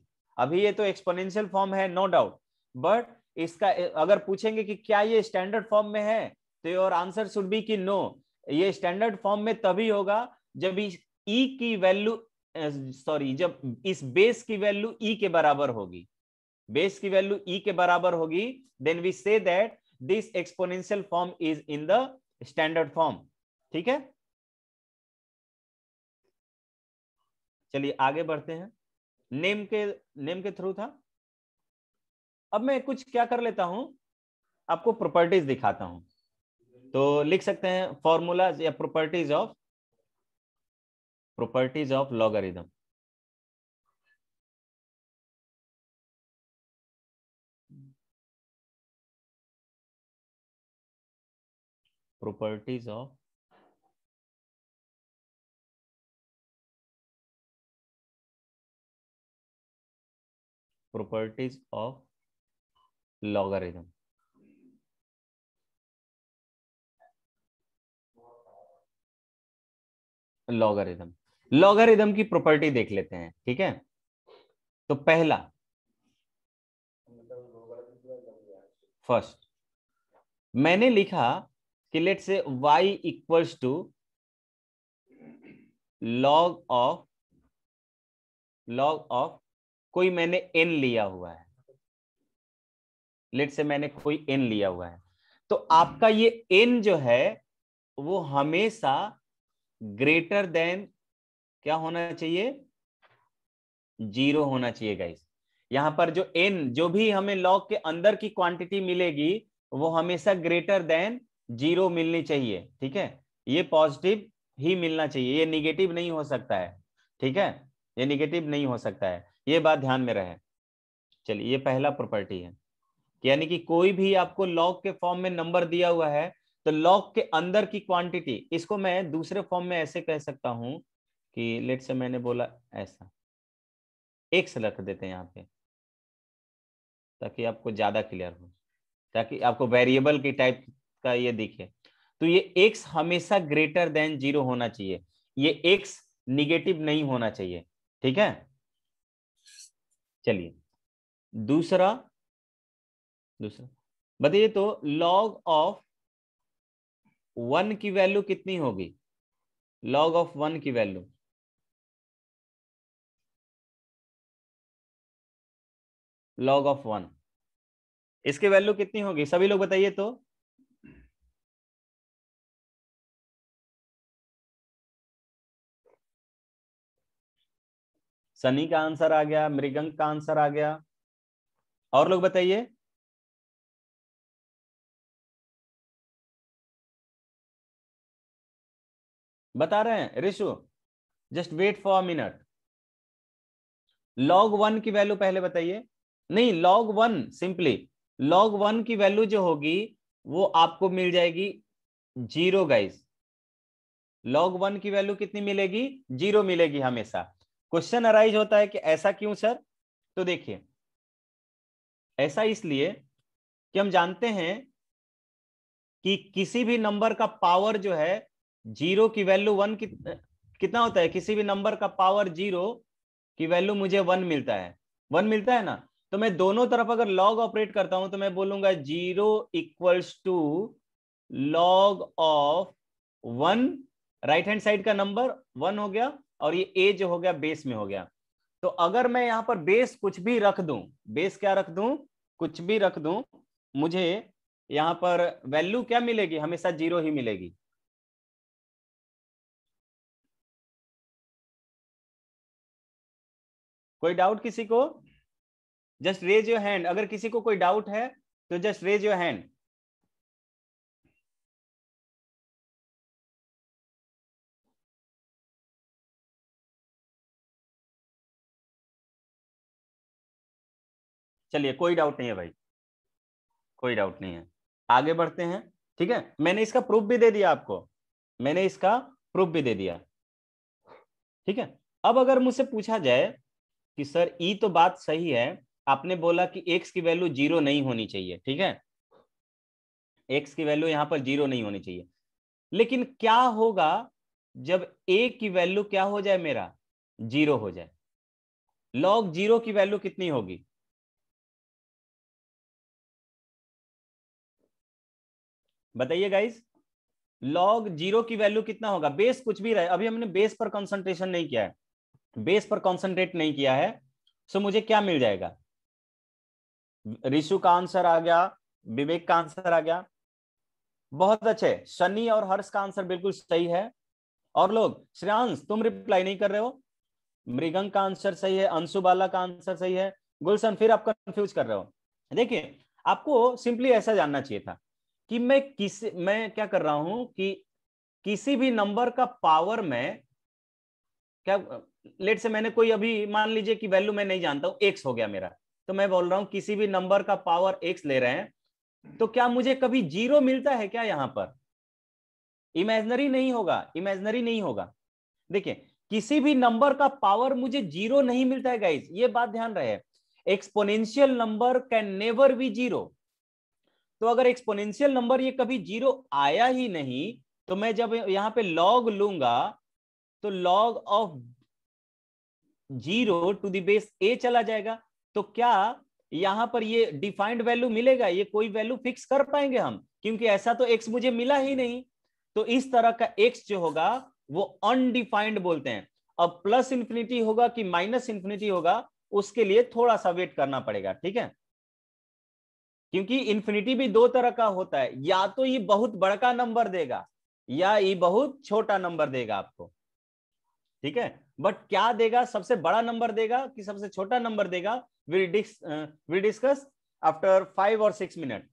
Speaker 2: अभी ये तो एक्सपोनेंशियल फॉर्म है नो डाउट बट इसका अगर पूछेंगे कि क्या ये स्टैंडर्ड फॉर्म में है तो योर आंसर शुड बी कि नो ये स्टैंडर्ड फॉर्म में तभी होगा जब इस ई e की वैल्यू सॉरी जब इस बेस की वैल्यू ई e के बराबर होगी बेस की वैल्यू ई e के बराबर होगी then we say that this exponential form is in the standard form ठीक है चलिए आगे बढ़ते हैं नेम के नेम के थ्रू था अब मैं कुछ क्या कर लेता हूं आपको प्रॉपर्टीज दिखाता हूं तो लिख सकते हैं फॉर्मूलाज या properties of properties of logarithm
Speaker 1: properties of properties of logarithm
Speaker 2: logarithm logarithm की प्रॉपर्टी देख लेते हैं ठीक है तो पहला फर्स्ट मैंने लिखा कि लेट से y equals to log of log of कोई मैंने n लिया हुआ है लेट से मैंने कोई n लिया हुआ है तो आपका ये n जो है वो हमेशा ग्रेटर देन क्या होना चाहिए जीरो होना चाहिए गाइस यहां पर जो n जो भी हमें लॉग के अंदर की क्वांटिटी मिलेगी वो हमेशा ग्रेटर देन जीरो मिलनी चाहिए ठीक है ये पॉजिटिव ही मिलना चाहिए ये निगेटिव नहीं हो सकता है ठीक है ये निगेटिव नहीं हो सकता है ये बात ध्यान में रहे चलिए ये पहला प्रॉपर्टी है यानी कि कोई भी आपको लॉग के फॉर्म में नंबर दिया हुआ है तो लॉग के अंदर की क्वांटिटी इसको मैं दूसरे फॉर्म में ऐसे कह सकता हूं कि लेट से मैंने बोला ऐसा एक से रख देते हैं यहाँ पे ताकि आपको ज्यादा क्लियर हो ताकि आपको वेरिएबल की टाइप का ये दिखे तो ये एक्स हमेशा ग्रेटर देन जीरो होना चाहिए ये एक्स निगेटिव नहीं होना चाहिए ठीक है चलिए दूसरा दूसरा बताइए तो लॉग ऑफ वन की वैल्यू कितनी होगी
Speaker 1: लॉग ऑफ वन की वैल्यू लॉग ऑफ वन इसके वैल्यू कितनी होगी सभी लोग बताइए तो सनी का आंसर आ गया मृगंक का आंसर आ गया और लोग बताइए
Speaker 2: बता रहे हैं Rishu just wait for minute log one की वैल्यू पहले बताइए नहीं log one simply log one की वैल्यू जो होगी वो आपको मिल जाएगी जीरो गाइस लॉग वन की वैल्यू कितनी मिलेगी जीरो मिलेगी हमेशा क्वेश्चन अराइज होता है कि ऐसा क्यों सर तो देखिए ऐसा इसलिए कि हम जानते हैं कि किसी भी नंबर का पावर जो है जीरो की वैल्यू वन कितना होता है किसी भी नंबर का पावर जीरो की वैल्यू मुझे वन मिलता है वन मिलता है ना तो मैं दोनों तरफ अगर लॉग ऑपरेट करता हूं तो मैं बोलूंगा zero equals to log of one right hand side का नंबर वन हो गया और ये ए जो हो गया बेस में हो गया तो अगर मैं यहाँ पर बेस कुछ भी रख दूं बेस क्या रख दूं कुछ भी रख दूं मुझे यहाँ पर वैल्यू क्या मिलेगी हमेशा जीरो ही मिलेगी
Speaker 1: कोई डाउट किसी को जस्ट रेज योर हैंड अगर किसी को कोई डाउट है तो जस्ट रेज योर हैंड
Speaker 2: चलिए कोई डाउट नहीं है भाई कोई डाउट नहीं है आगे बढ़ते हैं ठीक है मैंने इसका प्रूफ भी दे दिया आपको मैंने इसका प्रूफ भी दे दिया ठीक है अब अगर मुझसे पूछा जाए कि सर ई तो बात सही है आपने बोला कि एक्स की वैल्यू जीरो नहीं होनी चाहिए ठीक है एक्स की वैल्यू यहां पर जीरो नहीं होनी चाहिए लेकिन क्या होगा जब ए की वैल्यू क्या हो जाए मेरा जीरो हो जाए
Speaker 1: लॉग जीरो की वैल्यू कितनी होगी
Speaker 2: बताइए गाइज लॉग जीरो की वैल्यू कितना होगा बेस कुछ भी रहे अभी हमने बेस पर कॉन्सेंट्रेशन नहीं किया है बेस पर कॉन्सेंट्रेट नहीं किया है सो मुझे क्या मिल जाएगा रिशु का आंसर आ गया विवेक का आंसर आ गया बहुत अच्छे शनि और हर्ष का आंसर बिल्कुल सही है और लोग श्रेयांश तुम रिप्लाई नहीं कर रहे हो मृगंग का आंसर सही है अंशु बाला का आंसर सही है गुलशन फिर आप कंफ्यूज कर रहे हो देखिए आपको सिंपली ऐसा जानना चाहिए था कि मैं किसी मैं क्या कर रहा हूं कि किसी भी नंबर का पावर में क्या लेट से मैंने कोई अभी मान लीजिए कि वैल्यू मैं नहीं जानता हूं एक्स हो गया मेरा तो मैं बोल रहा हूं किसी भी नंबर का पावर एक्स ले रहे हैं तो क्या मुझे कभी जीरो मिलता है क्या यहां पर इमेजनरी नहीं होगा इमेजनरी नहीं होगा देखिए किसी भी नंबर का पावर मुझे जीरो नहीं मिलता है गाइज ये बात ध्यान रहे exponential number can never be zero तो अगर एक्सपोनेंशियल नंबर ये कभी जीरो आया ही नहीं तो मैं जब यहां पे लॉग लूंगा तो log of zero to the base ए चला जाएगा तो क्या यहां पर ये डिफाइंड वैल्यू मिलेगा ये कोई वैल्यू फिक्स कर पाएंगे हम क्योंकि ऐसा तो एक्स मुझे मिला ही नहीं तो इस तरह का एक्स जो होगा वो अनडिफाइंड बोलते हैं अब प्लस इंफिनिटी होगा कि माइनस इंफिनिटी होगा उसके लिए थोड़ा सा वेट करना पड़ेगा ठीक है क्योंकि इन्फिनिटी भी दो तरह का होता है या तो ये बहुत बड़का नंबर देगा या ये बहुत छोटा नंबर देगा आपको ठीक है बट क्या देगा सबसे बड़ा नंबर देगा कि सबसे छोटा नंबर देगा will dish will discuss after five और सिक्स मिनट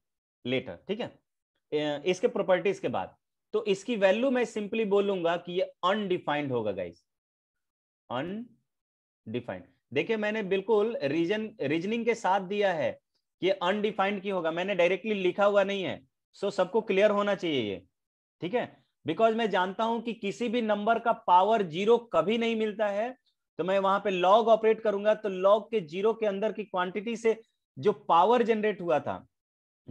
Speaker 2: लेटर ठीक है uh, इसके प्रॉपर्टीज के बाद तो इसकी वैल्यू मैं सिंपली बोलूंगा कि ये अनडिफाइंड होगा गाइस अनडिफाइंड देखिए मैंने बिल्कुल रीजन रीजनिंग के साथ दिया है ये अनडिफाइंड की होगा मैंने डायरेक्टली लिखा हुआ नहीं है सो so, सबको क्लियर होना चाहिए ये ठीक है बिकॉज मैं जानता हूं कि किसी भी नंबर का पावर जीरो कभी नहीं मिलता है तो मैं वहां पे लॉग ऑपरेट करूंगा तो लॉग के जीरो के अंदर की क्वांटिटी से जो पावर जनरेट हुआ था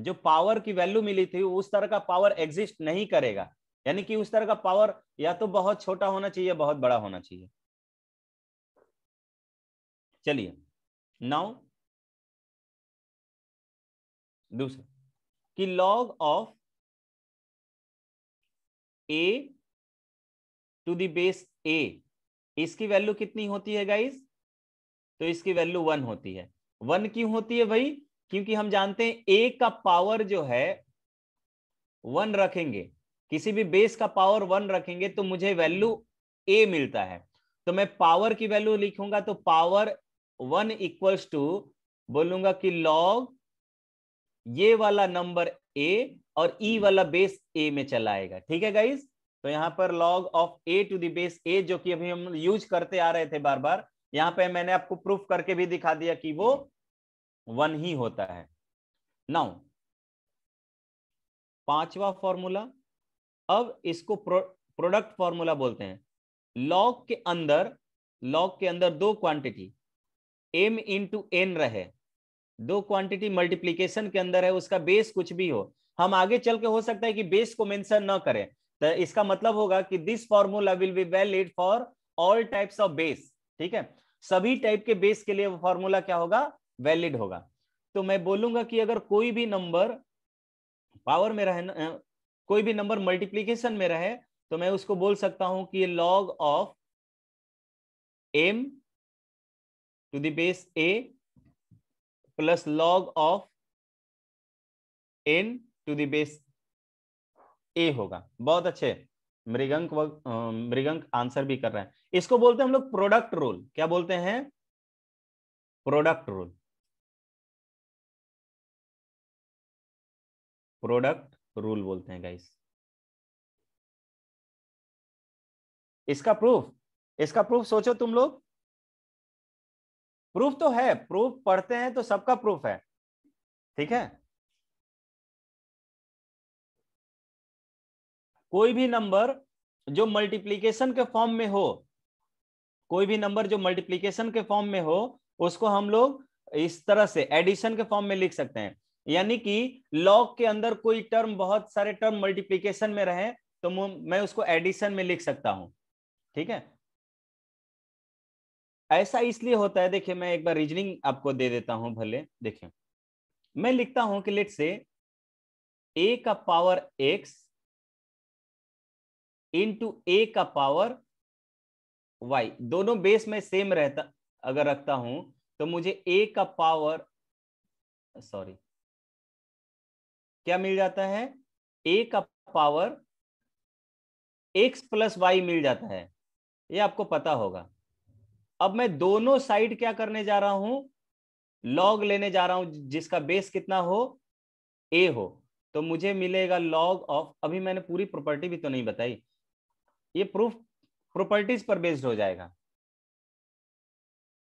Speaker 2: जो पावर की वैल्यू मिली थी उस तरह का पावर एग्जिस्ट नहीं करेगा यानी कि उस तरह का पावर या तो बहुत छोटा होना चाहिए बहुत बड़ा होना चाहिए
Speaker 1: चलिए नाउ दूसरा कि log of A
Speaker 2: to the base ए इसकी वैल्यू कितनी होती है गाइज तो इसकी वैल्यू वन होती है वन क्यों होती है भाई क्योंकि हम जानते हैं ए का पावर जो है वन रखेंगे किसी भी बेस का पावर वन रखेंगे तो मुझे वैल्यू ए मिलता है तो मैं पावर की वैल्यू लिखूंगा तो पावर वन इक्वल्स टू बोलूंगा कि लॉग ये वाला नंबर ए और ई e वाला बेस ए में चला आएगा ठीक है गाइज तो यहाँ पर log of A to the base ए जो कि अभी हम यूज करते आ रहे थे बार बार यहाँ पे मैंने आपको प्रूफ करके भी दिखा दिया कि वो वन ही होता है नाउ पांचवा फॉर्मूला अब इसको प्रोडक्ट फॉर्मूला बोलते हैं लॉग के अंदर लॉग के अंदर दो क्वांटिटी एम इंटू एन रहे दो क्वांटिटी मल्टीप्लीकेशन के अंदर है उसका बेस कुछ भी हो हम आगे चल के हो सकता है कि बेस को मेंशन ना करें तो इसका मतलब होगा कि this formula will be valid for all types of base ठीक है सभी टाइप के बेस के लिए फॉर्मूला क्या होगा वैलिड होगा तो मैं बोलूंगा कि अगर कोई भी नंबर पावर में रहे कोई भी नंबर मल्टीप्लीकेशन में रहे तो मैं उसको बोल सकता हूं कि log of M to the base A plus log of n to the base ए होगा बहुत अच्छे मृगंक मृगंक आंसर भी कर रहे हैं इसको बोलते हैं हम लोग प्रोडक्ट रूल क्या बोलते हैं
Speaker 1: प्रोडक्ट रूल प्रोडक्ट रूल बोलते हैं गाइस इसका प्रूफ इसका प्रूफ सोचो तुम लोग प्रूफ तो है प्रूफ पढ़ते हैं तो सबका प्रूफ है ठीक है
Speaker 2: कोई भी नंबर जो मल्टीप्लीकेशन के फॉर्म में हो कोई भी नंबर जो मल्टीप्लीकेशन के फॉर्म में हो उसको हम लोग इस तरह से एडिशन के फॉर्म में लिख सकते हैं यानी कि लॉग के अंदर कोई टर्म बहुत सारे टर्म मल्टीप्लीकेशन में रहे तो मैं उसको एडिशन में लिख सकता हूं ठीक है ऐसा इसलिए होता है देखिए मैं एक बार रीजनिंग आपको दे देता हूं भले देखिए मैं लिखता हूं कि लेट से ए का पावर एक्स इंटू ए का पावर वाई दोनों बेस में सेम रहता अगर रखता हूं तो मुझे ए का पावर सॉरी क्या मिल जाता है ए का पावर एक्स प्लस वाई मिल जाता है ये आपको पता होगा अब मैं दोनों साइड क्या करने जा रहा हूं लॉग लेने जा रहा हूं जिसका बेस कितना हो ए हो तो मुझे मिलेगा लॉग ऑफ अभी मैंने पूरी प्रॉपर्टी भी तो नहीं बताई ये प्रूफ प्रॉपर्टीज पर बेस्ड हो जाएगा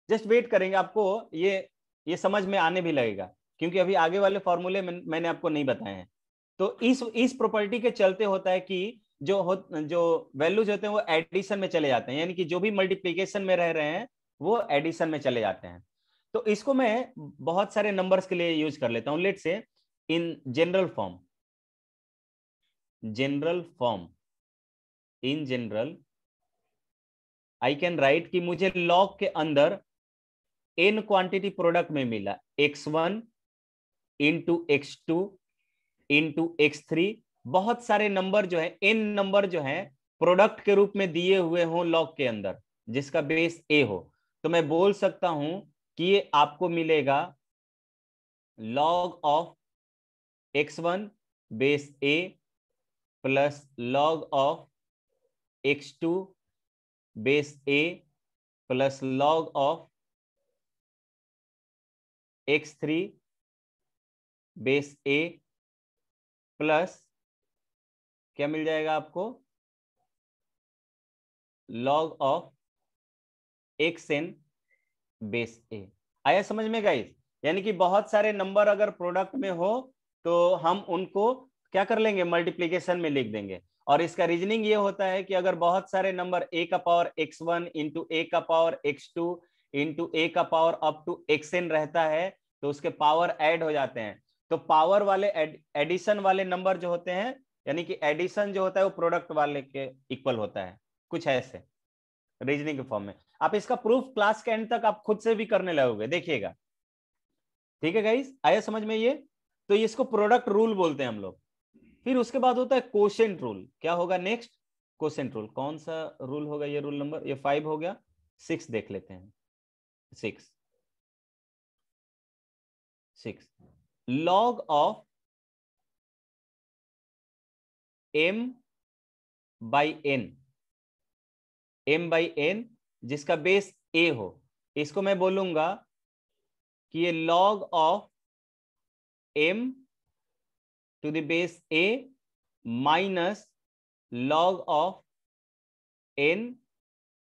Speaker 2: जस्ट वेट करेंगे आपको ये ये समझ में आने भी लगेगा क्योंकि अभी आगे वाले फॉर्मूले मैंने आपको नहीं बताए हैं तो इस इस प्रॉपर्टी के चलते होता है कि जो हो जो वैल्यूज होते हैं वो एडिशन में चले जाते हैं यानी कि जो भी मल्टीप्लीकेशन में रह रहे हैं वो एडिशन में चले जाते हैं तो इसको मैं बहुत सारे नंबर्स के लिए यूज कर लेता हूं late say in general form general form in general I can write कि मुझे लॉग के अंदर एन क्वांटिटी प्रोडक्ट में मिला x one into x two into x three बहुत सारे नंबर जो है एन नंबर जो है प्रोडक्ट के रूप में दिए हुए हों लॉग के अंदर जिसका बेस ए हो तो मैं बोल सकता हूं कि ये आपको मिलेगा log of x one base A plus log of x two base A plus log of
Speaker 1: x three base A plus क्या मिल जाएगा आपको
Speaker 2: log of x N base ए आया समझ में गाइस यानी कि बहुत सारे नंबर अगर प्रोडक्ट में हो तो हम उनको क्या कर लेंगे मल्टीप्लीकेशन में लिख देंगे और इसका रीजनिंग ये होता है कि अगर बहुत सारे नंबर ए का पावर एक्स वन इंटू ए का पावर एक्स टू इंटू ए का power up to x N रहता है तो उसके पावर ऐड हो जाते हैं तो पावर वाले एडिशन वाले नंबर जो होते हैं यानी कि एडिशन जो होता है वो प्रोडक्ट वाले के इक्वल होता है कुछ ऐसे रीजनिंग के फॉर्म में आप इसका प्रूफ क्लास के एंड तक आप खुद से भी करने लगोगे देखिएगा ठीक है गाइस आया समझ में ये तो इसको प्रोडक्ट रूल बोलते हैं हम लोग फिर उसके बाद होता है क्वेश्चन रूल क्या होगा नेक्स्ट क्वेश्चन रूल कौन सा रूल होगा ये रूल नंबर ये फाइव हो गया सिक्स देख लेते हैं six six log of
Speaker 1: M by N
Speaker 2: M by N जिसका बेस ए हो इसको मैं बोलूंगा कि ये log of M to the base A minus log of N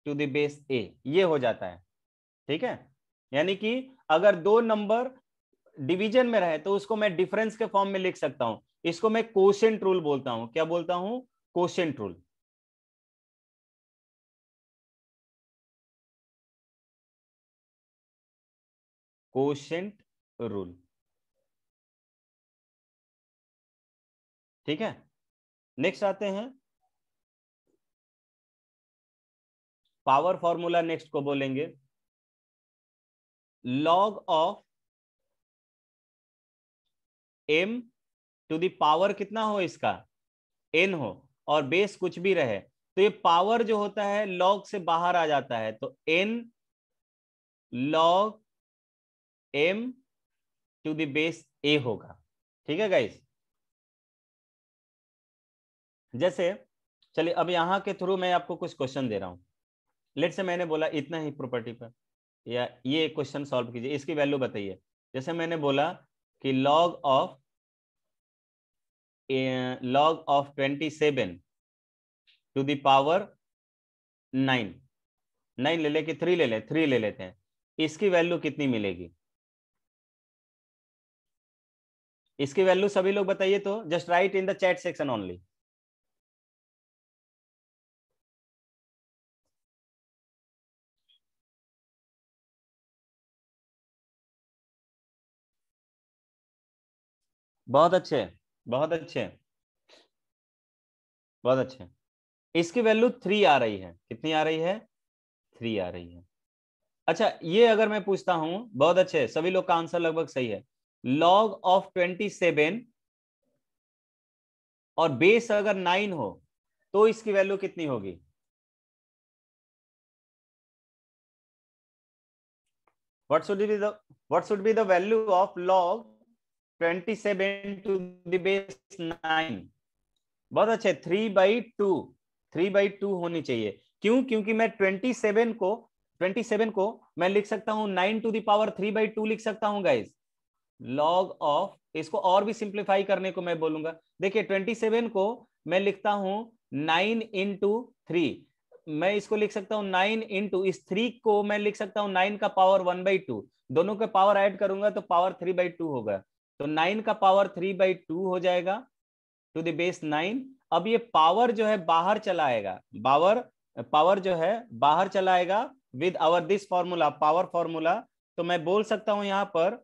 Speaker 2: to the base ए ये हो जाता है ठीक है यानी कि अगर दो नंबर डिवीजन में रहे तो उसको मैं डिफरेंस के फॉर्म में लिख सकता हूं इसको मैं कोशेंट रूल बोलता हूं क्या बोलता हूं कोशेंट रूल
Speaker 1: कोशेंट रूल ठीक है नेक्स्ट आते हैं पावर फॉर्मूला नेक्स्ट को बोलेंगे
Speaker 2: log of M to the power कितना हो इसका एन हो और बेस कुछ भी रहे तो ये पावर जो होता है लॉग से बाहर आ जाता है तो N log M to the base ए होगा ठीक है गाइस जैसे चलिए अब यहां के थ्रू मैं आपको कुछ क्वेश्चन दे रहा हूं लेट से मैंने बोला इतना ही प्रॉपर्टी पर या ये क्वेश्चन सॉल्व कीजिए इसकी वैल्यू बताइए जैसे मैंने बोला कि log of log of 27 to the power nine nine ले ले कि थ्री ले ले थ्री ले लेते हैं इसकी वैल्यू कितनी मिलेगी इसकी वैल्यू सभी लोग
Speaker 1: बताइए तो just write in the chat section only बहुत अच्छे है
Speaker 2: बहुत अच्छे बहुत अच्छे इसकी वैल्यू थ्री आ रही है कितनी आ रही है थ्री आ रही है अच्छा ये अगर मैं पूछता हूं बहुत अच्छे सभी लोग का आंसर लगभग सही है लॉग ऑफ ट्वेंटी सेवन और बेस अगर नाइन हो तो इसकी वैल्यू कितनी होगी what should be the what should be the value of twenty seven to देश नाइन बहुत अच्छे three by two three by two होनी चाहिए क्यों क्योंकि मैं ट्वेंटी सेवन को ट्वेंटी सेवन को मैं लिख सकता हूं nine to the power three by two लिख सकता हूं गाइज लॉग ऑफ इसको और भी सिंप्लीफाई करने को मैं बोलूंगा देखिए ट्वेंटी सेवन को मैं लिखता हूं नाइन इन टू थ्री मैं इसको लिख सकता हूं नाइन इन टू इस थ्री को मैं लिख सकता हूं नाइन का पावर वन बाई टू दोनों का पावर ऐड करूंगा तो पावर थ्री बाई टू होगा तो नाइन का पावर थ्री बाई टू हो जाएगा टू द बेस नाइन अब ये पावर जो है बाहर चला आएगा पावर पावर जो है बाहर चला आएगा with our this formula power formula तो मैं बोल सकता हूं यहां पर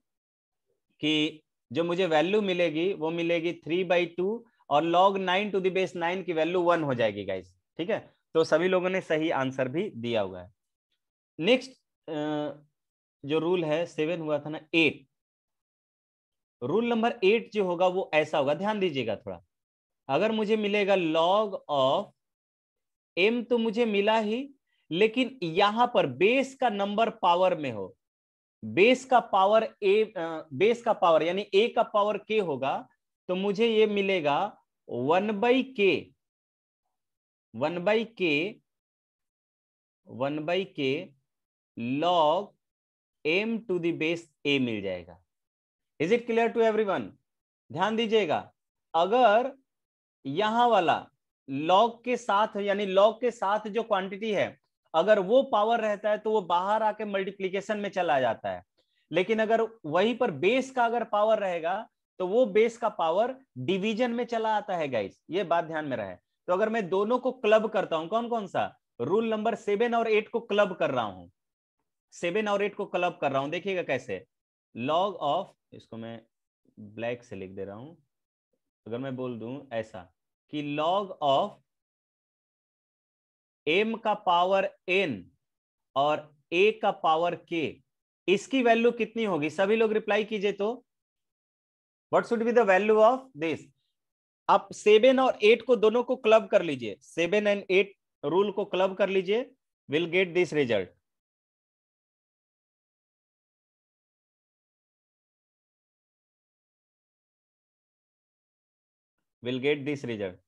Speaker 2: कि जो मुझे वैल्यू मिलेगी वो मिलेगी थ्री बाई टू और log nine to the base nine की वैल्यू वन हो जाएगी गाइज ठीक है तो सभी लोगों ने सही आंसर भी दिया हुआ है नेक्स्ट जो रूल है सेवन हुआ था ना एट रूल नंबर एट जो होगा वो ऐसा होगा ध्यान दीजिएगा थोड़ा अगर मुझे मिलेगा लॉग ऑफ एम तो मुझे मिला ही लेकिन यहां पर बेस का नंबर पावर में हो बेस का पावर ए बेस का पावर यानी ए का पावर के होगा तो मुझे ये मिलेगा one by K one by K one by K log M to the base A मिल जाएगा is it clear to one ध्यान दीजिएगा अगर यहां वाला लॉग के साथ यानी लॉग के साथ जो क्वांटिटी है अगर वो पावर रहता है तो वो बाहर आके मल्टीप्लीकेशन में चला जाता है लेकिन अगर वहीं पर बेस का अगर पावर रहेगा तो वो बेस का पावर डिवीजन में चला आता है गाइस ये बात ध्यान में रहे तो अगर मैं दोनों को क्लब करता हूं कौन कौन सा रूल नंबर सेवन और एट को क्लब कर रहा हूं सेवन और एट को क्लब कर रहा हूं देखिएगा कैसे लॉग ऑफ इसको मैं ब्लैक से लिख दे रहा हूं अगर मैं बोल दूं ऐसा कि लॉग ऑफ एम का पावर एन और ए का पावर के इसकी वैल्यू कितनी होगी सभी लोग रिप्लाई कीजिए तो what should be the value of this आप सेवन और एट को दोनों को क्लब कर लीजिए सेवन एंड एट रूल को क्लब कर लीजिए will get this result
Speaker 1: will get this result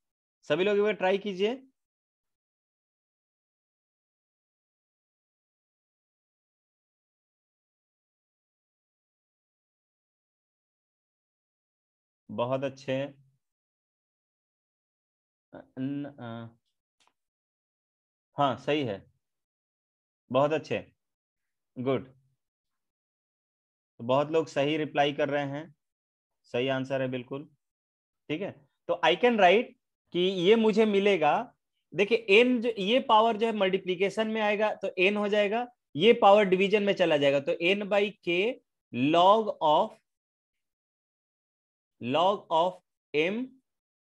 Speaker 1: सभी लोग ट्राई कीजिए बहुत अच्छे न, आ,
Speaker 2: हाँ सही है बहुत अच्छे गुड तो बहुत लोग सही रिप्लाई कर रहे हैं सही आंसर है बिल्कुल ठीक है तो आई कैन राइट कि ये मुझे मिलेगा देखिए एन जो ये पावर जो है मल्टीप्लीकेशन में आएगा तो एन हो जाएगा ये पावर डिवीजन में चला जाएगा तो N by K log of log of M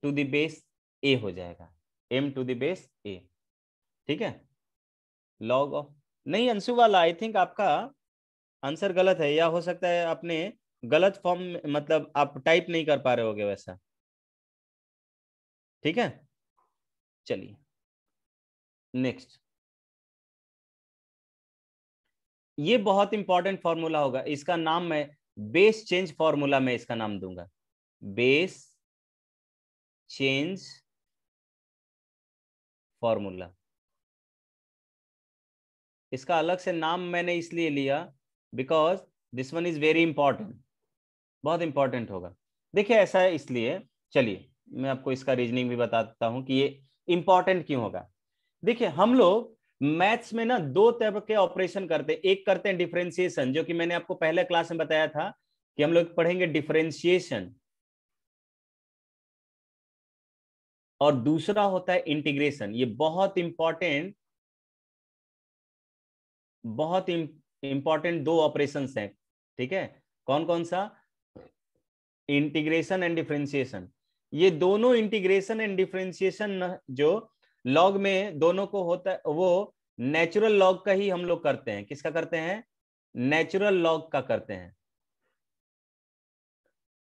Speaker 2: to the base ए हो जाएगा एम टू द बेस ए ठीक है लॉग ऑफ नहीं अंशु वाला आई थिंक आपका आंसर गलत है या हो सकता है आपने गलत फॉर्म मतलब आप टाइप नहीं कर पा रहे होगे वैसा ठीक है चलिए नेक्स्ट ये बहुत इंपॉर्टेंट फॉर्मूला होगा इसका नाम मैं बेस चेंज फॉर्मूला में इसका नाम दूंगा बेस चेंज फॉर्मूला इसका अलग से नाम मैंने इसलिए लिया because this one is very important बहुत इंपॉर्टेंट होगा देखिए ऐसा है इसलिए चलिए मैं आपको इसका रीजनिंग भी बताता हूं कि ये इंपॉर्टेंट क्यों होगा देखिए हम लोग मैथ्स में ना दो तरह के ऑपरेशन करते हैं एक करते हैं डिफ्रेंसिएशन जो कि मैंने आपको पहले क्लास में बताया था कि हम लोग पढ़ेंगे डिफरेंशिएशन और दूसरा होता है इंटीग्रेशन ये बहुत इंपॉर्टेंट बहुत इंपॉर्टेंट दो ऑपरेशन हैं ठीक है कौन कौन सा इंटीग्रेशन एंड डिफ्रेंसिएशन ये दोनों इंटीग्रेशन एंड डिफ्रेंसिएशन जो लॉग में दोनों को होता है वो नेचुरल लॉग का ही हम लोग करते हैं किसका करते हैं नेचुरल लॉग का करते हैं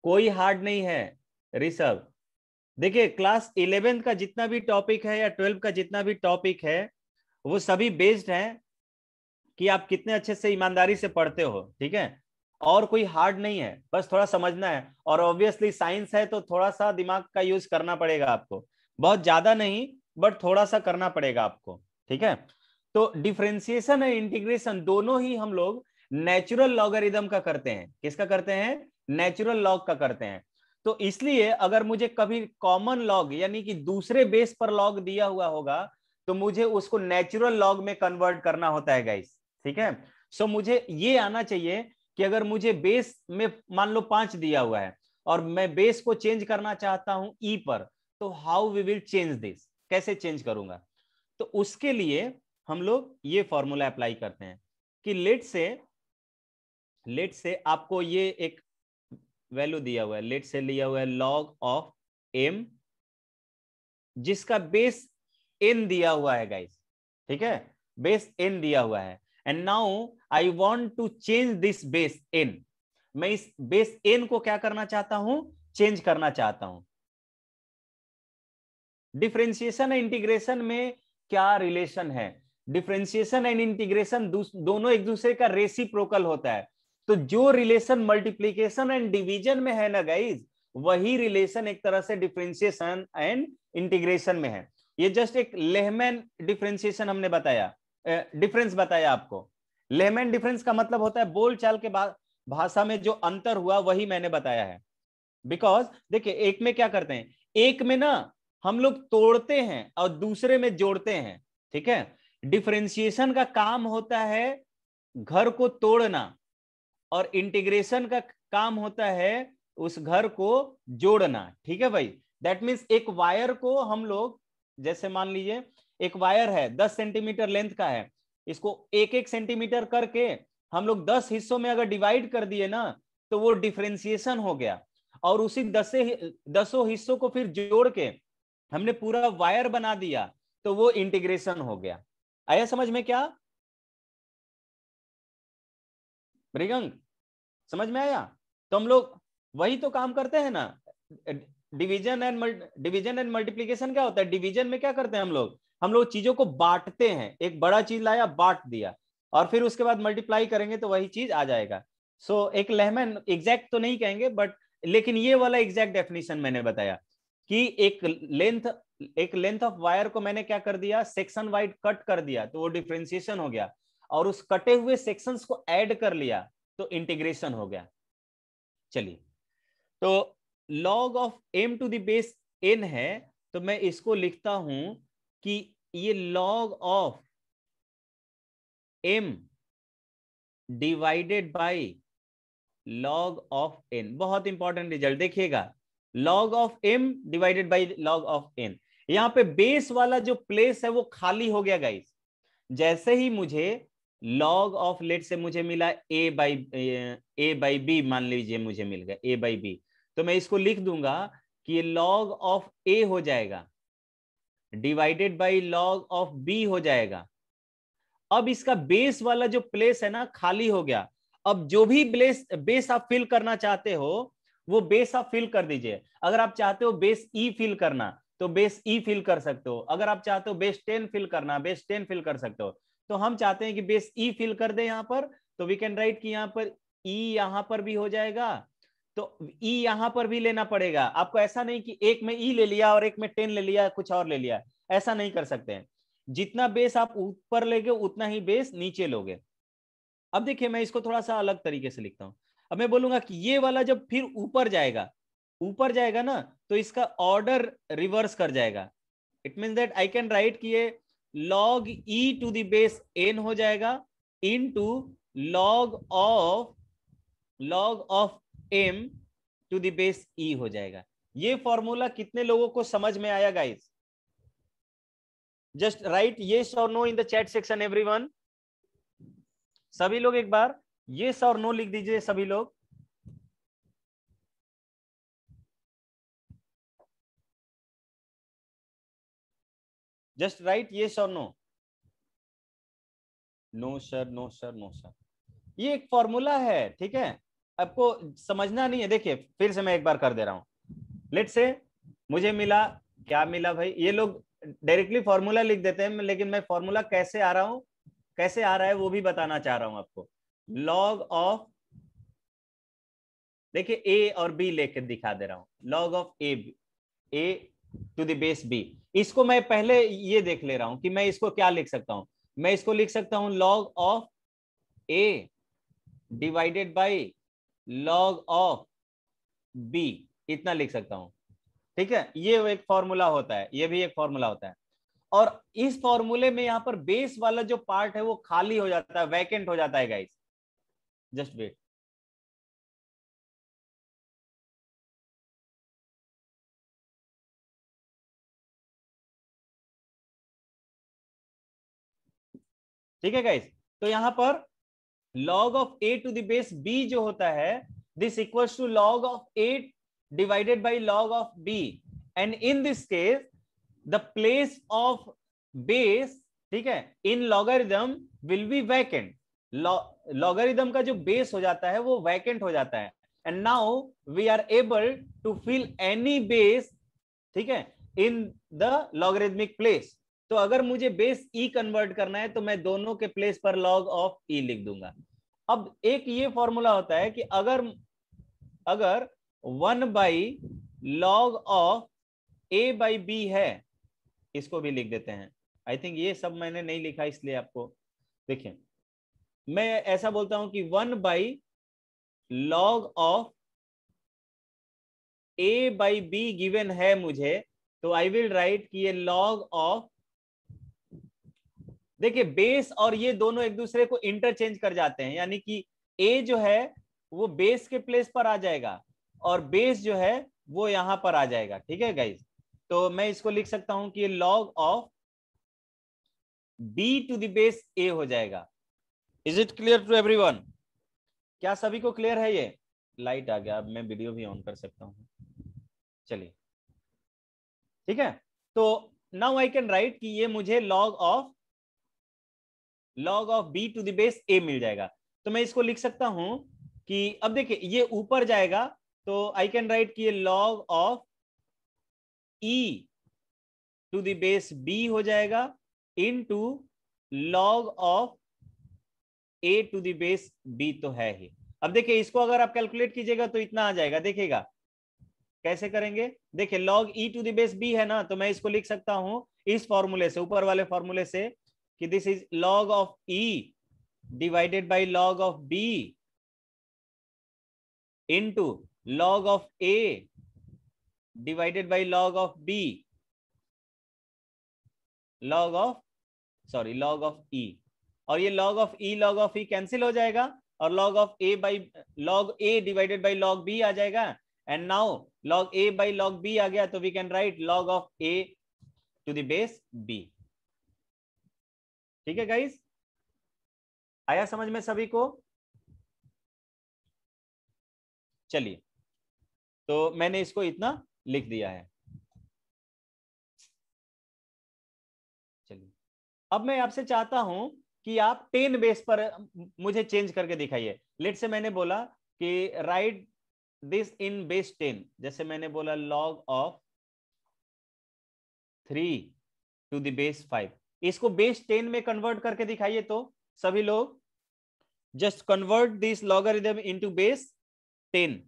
Speaker 2: कोई हार्ड नहीं है रिसर्व देखिए क्लास इलेवेंथ का जितना भी टॉपिक है या ट्वेल्व का जितना भी टॉपिक है वो सभी बेस्ड है कि आप कितने अच्छे से ईमानदारी से पढ़ते हो ठीक है और कोई हार्ड नहीं है बस थोड़ा समझना है और ऑब्वियसली साइंस है तो थोड़ा सा दिमाग का यूज करना पड़ेगा आपको बहुत ज्यादा नहीं बट थोड़ा सा करना पड़ेगा आपको ठीक है तो डिफ्रेंसिएशन और इंटीग्रेशन दोनों ही हम लोग नेचुरल लॉगरिदम का करते हैं किसका करते हैं नेचुरल लॉग का करते हैं तो इसलिए अगर मुझे कभी कॉमन लॉग यानी कि दूसरे बेस पर लॉग दिया हुआ होगा तो मुझे उसको नेचुरल लॉग में कन्वर्ट करना होता है गाइस ठीक है सो so, मुझे ये आना चाहिए कि अगर मुझे बेस में मान लो पांच दिया हुआ है और मैं बेस को चेंज करना चाहता हूं ई e पर तो how we will change this कैसे चेंज करूंगा तो उसके लिए हम लोग ये फॉर्मूला अप्लाई करते हैं कि लेट से लेट से आपको ये एक वैल्यू दिया हुआ है लेट से लिया हुआ है लॉग ऑफ एम जिसका बेस एन दिया हुआ है गाइस ठीक है बेस एन दिया हुआ है and now I want to change this base N मैं इस बेस एन को क्या करना चाहता हूं चेंज करना चाहता हूं डिफ्रेंसिएशन एंड इंटीग्रेशन में क्या रिलेशन है डिफ्रेंसिएशन एंड इंटीग्रेशन दोनों एक दूसरे का रेसिप्रोकल होता है तो जो रिलेशन मल्टीप्लीकेशन एंड डिवीजन में है ना गाइज वही रिलेशन एक तरह से डिफ्रेंसिएशन एंड इंटीग्रेशन में है ये जस्ट एक लेहमैन डिफ्रेंसिएशन हमने बताया डिफरेंस बताया आपको लेमेन डिफरेंस का मतलब होता है बोलचाल के भाषा में जो अंतर हुआ वही मैंने बताया है बिकॉज देखिए एक में क्या करते हैं एक में ना हम लोग तोड़ते हैं और दूसरे में जोड़ते हैं ठीक है डिफ्रेंसिएशन का काम होता है घर को तोड़ना और इंटीग्रेशन का काम होता है उस घर को जोड़ना ठीक है भाई दैट मीन्स एक वायर को हम लोग जैसे मान लीजिए एक वायर है दस सेंटीमीटर लेंथ का है इसको एक एक सेंटीमीटर करके हम लोग दस हिस्सों में अगर डिवाइड कर दिए ना तो वो डिफ्रेंसिएशन हो गया और उसी दसे दसों हिस्सों को फिर जोड़ के हमने पूरा वायर बना दिया तो वो इंटीग्रेशन हो गया आया समझ में क्या मृगंग समझ में आया तो हम लोग वही तो काम करते हैं ना division and division and multiplication क्या होता है डिवीजन में क्या करते हैं हम लोग हम लोग चीजों को बांटते हैं एक बड़ा चीज लाया बांट दिया और फिर उसके बाद मल्टीप्लाई करेंगे तो वही चीज आ जाएगा सो so, एक लेहमैन एग्जैक्ट तो नहीं कहेंगे बट लेकिन ये वाला एग्जैक्ट डेफिनेशन मैंने बताया कि एक लेंथ एक लेंथ ऑफ वायर को मैंने क्या कर दिया सेक्शन वाइड कट कर दिया तो वो डिफ्रेंसिएशन हो गया और उस कटे हुए सेक्शंस को ऐड कर लिया तो इंटीग्रेशन हो गया चलिए तो लॉग ऑफ एम टू देश बेस एन है तो मैं इसको लिखता हूं कि ये log of M divided by log of N बहुत इंपॉर्टेंट रिजल्ट देखिएगा log of M divided by log of N यहां पे बेस वाला जो प्लेस है वो खाली हो गया गाइस जैसे ही मुझे लॉग ऑफ लेट से मुझे मिला ए बाई ए बाई बी मान लीजिए मुझे मिल गया ए बाई बी तो मैं इसको लिख दूंगा कि ये लॉग ऑफ ए हो जाएगा divided by log of B हो जाएगा अब इसका बेस वाला जो प्लेस है ना खाली हो गया अब जो भी बेस बेस आप फिल करना चाहते हो वो बेस आप फिल कर दीजिए अगर आप चाहते हो बेस ई फिल करना तो बेस ई फिल कर सकते हो अगर आप चाहते हो बेस टेन फिल करना बेस टेन फिल कर सकते हो तो हम चाहते हैं कि बेस ई फिल कर दे यहां पर तो वी कैन राइट कि यहां पर ई e यहाँ पर भी हो जाएगा तो ई e यहां पर भी लेना पड़ेगा आपको ऐसा नहीं कि एक में ई e ले लिया और एक में टेन ले लिया कुछ और ले लिया ऐसा नहीं कर सकते हैं जितना बेस आप ऊपर लेगे उतना ही बेस नीचे लोगे अब देखिए मैं इसको थोड़ा सा अलग तरीके से लिखता हूं अब मैं बोलूंगा कि ये वाला जब फिर ऊपर जाएगा ऊपर जाएगा ना तो इसका ऑर्डर रिवर्स कर जाएगा it mean that I can write कि ये log E to the base N हो जाएगा into log of log of M to the base ई हो जाएगा ये फॉर्मूला कितने लोगों को समझ में आया गाइस जस्ट राइट येस और no in the chat section everyone सभी लोग एक बार येस और नो लिख दीजिए सभी लोग
Speaker 1: जस्ट राइट ये और no
Speaker 2: no sir no sir no sir ये एक फॉर्मूला है ठीक है आपको समझना नहीं है देखिए फिर से मैं एक बार कर दे रहा हूं लेट से मुझे मिला क्या मिला भाई ये लोग डायरेक्टली फॉर्मूला लिख देते हैं लेकिन मैं फॉर्मूला कैसे आ रहा हूं कैसे आ रहा है वो भी बताना चाह रहा हूं आपको लॉग ऑफ देखिए ए और बी लेके दिखा दे रहा हूं log of A A to the B इसको मैं पहले ये देख ले रहा हूं कि मैं इसको क्या लिख सकता हूं मैं इसको लिख सकता हूं log of A divided by log of B इतना लिख सकता हूं ठीक है ये एक फॉर्मूला होता है ये भी एक फॉर्मूला होता है और इस फॉर्मूले में यहां पर बेस वाला जो पार्ट है वो खाली हो जाता है वैकेंट हो जाता है गाइस जस्ट वेट ठीक है गाइस तो यहां पर log of A to the base B जो होता है this equals to log of A divided by log of B and in this case the place of base ठीक है in logarithm will be vacant logarithm का जो बेस हो जाता है वो वैकेंट हो जाता है and now we are able to fill any base ठीक है इन द लॉगरिदमिक प्लेस तो अगर मुझे बेस ई e कन्वर्ट करना है तो मैं दोनों के प्लेस पर लॉग ऑफ ई लिख दूंगा अब एक ये फॉर्मूला होता है कि अगर अगर one by log of A by B है इसको भी लिख देते हैं आई थिंक ये सब मैंने नहीं लिखा इसलिए आपको देखिए मैं ऐसा बोलता हूं कि one by log of A by B given है मुझे तो आई विल राइट कि ये लॉग ऑफ देखिए बेस और ये दोनों एक दूसरे को इंटरचेंज कर जाते हैं यानी कि ए जो है वो बेस के प्लेस पर आ जाएगा और बेस जो है वो यहां पर आ जाएगा ठीक है गाइज तो मैं इसको लिख सकता हूं कि लॉग ऑफ बी टू देश ए हो जाएगा is it clear to every क्या सभी को क्लियर है ये लाइट आ गया अब मैं वीडियो भी ऑन कर सकता हूं चलिए ठीक है तो नाउ आई कैन राइट कि ये मुझे log of log of B to the base A मिल जाएगा तो मैं इसको लिख सकता हूं कि अब देखिए ये ऊपर जाएगा तो आई कैन राइट कि ये log of E to the base B हो जाएगा into log of A to the base B तो है ही अब देखिए इसको अगर आप कैलकुलेट कीजिएगा तो इतना आ जाएगा देखिएगा कैसे करेंगे देखिए log E to the base B है ना तो मैं इसको लिख सकता हूं इस फॉर्मूले से ऊपर वाले फॉर्मूले से कि this is log of E divided by log of B into log of A divided by log of B log of sorry log of E और ये log of E log of E cancel हो जाएगा और log of A by log A divided by log B आ जाएगा and now log A by log B आ गया तो we can write log of A to the base B ठीक है गाइस आया समझ में सभी को चलिए तो मैंने इसको इतना लिख दिया है चलिए अब मैं आपसे चाहता हूं कि आप टेन बेस पर मुझे चेंज करके दिखाइए लेट से मैंने बोला कि write this in base ten जैसे मैंने बोला log of three to the base five इसको बेस टेन में कन्वर्ट करके दिखाइए तो सभी लोग just convert this logarithm into
Speaker 1: base ten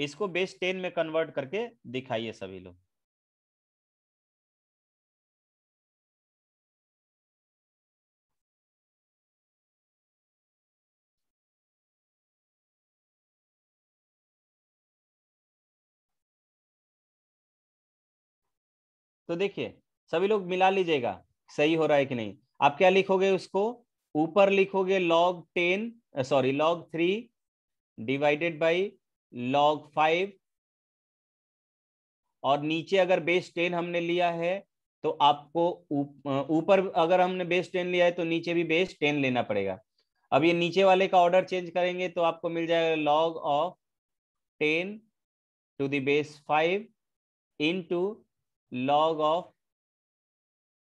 Speaker 1: इसको बेस टेन में कन्वर्ट करके दिखाइए सभी लोग
Speaker 2: तो देखिए सभी लोग मिला लीजिएगा सही हो रहा है कि नहीं आप क्या लिखोगे उसको ऊपर लिखोगे log ten sorry log three divided by log five और नीचे अगर बेस टेन हमने लिया है तो आपको ऊपर उप, अगर हमने बेस टेन लिया है तो नीचे भी बेस टेन लेना पड़ेगा अब ये नीचे वाले का ऑर्डर चेंज करेंगे तो आपको मिल जाएगा log of ten to the base five into log of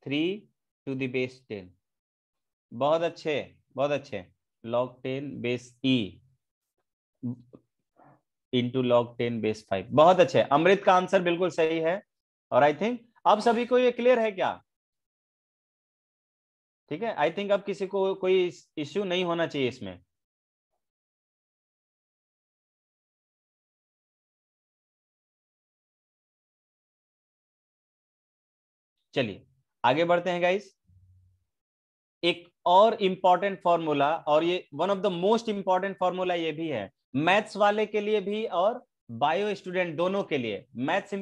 Speaker 2: three to the base ten बहुत अच्छे बहुत अच्छे log ten base E into log ten base five बहुत अच्छे अमृत का आंसर बिल्कुल सही है और आई थिंक अब सभी को ये क्लियर है क्या ठीक है आई थिंक अब किसी को कोई इश्यू नहीं होना चाहिए इसमें चलिए आगे बढ़ते हैं गाइस एक और इंपॉर्टेंट फॉर्मूला और ये one of the most important formula ये भी है मैथ्स वाले के लिए भी और बायो स्टूडेंट दोनों के लिए मैथ्स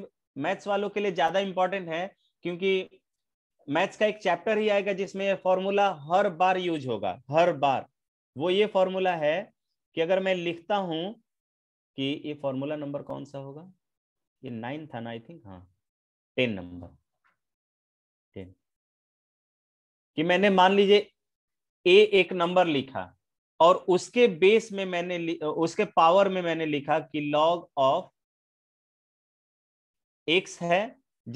Speaker 2: मैथ्स वालों के लिए ज्यादा इंपॉर्टेंट है क्योंकि मैथ्स का एक चैप्टर ही आएगा जिसमें यह फॉर्मूला हर बार यूज होगा हर बार वो ये फॉर्मूला है कि अगर मैं लिखता हूं कि ये फॉर्मूला नंबर कौन सा होगा ये नाइन था ना आई थिंक हाँ टेन नंबर कि मैंने मान लीजिए ए एक नंबर लिखा और उसके बेस में मैंने उसके पावर में मैंने लिखा कि लॉग ऑफ एक्स है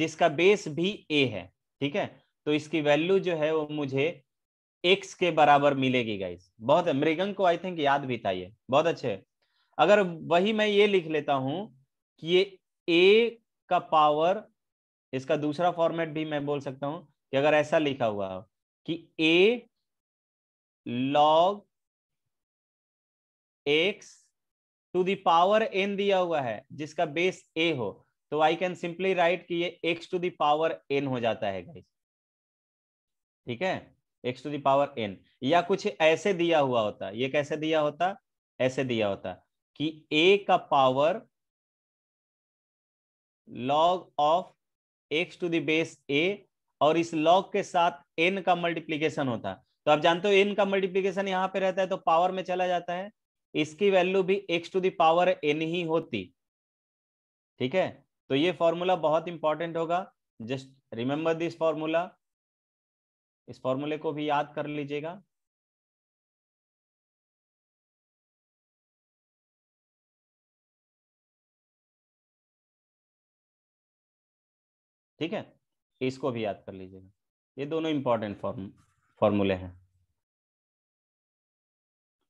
Speaker 2: जिसका बेस भी ए है ठीक है तो इसकी वैल्यू जो है वो मुझे एक्स के बराबर मिलेगी गाइस बहुत मृगंग को आई थिंक याद भी था ये बहुत अच्छे अगर वही मैं ये लिख लेता हूं कि ये ए का पावर इसका दूसरा फॉर्मेट भी मैं बोल सकता हूं कि अगर ऐसा लिखा हुआ हो कि A log X to the power N दिया हुआ है जिसका बेस ए हो तो आई कैन सिंपली राइट कि ये एक्स टू दावर एन हो जाता है गाइस ठीक है एक्स टू दावर एन या कुछ ऐसे दिया हुआ होता ये कैसे दिया होता ऐसे दिया होता कि ए का power log of x to देश बेस ए और इस लॉग के साथ एन का मल्टीप्लीकेशन होता तो आप जानते हो एन का मल्टीप्लीकेशन यहाँ पे रहता है तो पावर में चला जाता है इसकी वैल्यू भी एक्स टू दावर एन ही होती ठीक है तो ये फॉर्मूला बहुत इंपॉर्टेंट होगा जस्ट रिमेंबर दिस फॉर्मूला इस फॉर्मूले
Speaker 1: को भी याद कर लीजिएगा
Speaker 2: ठीक है इसको भी याद कर लीजिएगा ये दोनों इंपॉर्टेंट फॉर्म फॉर्मूले हैं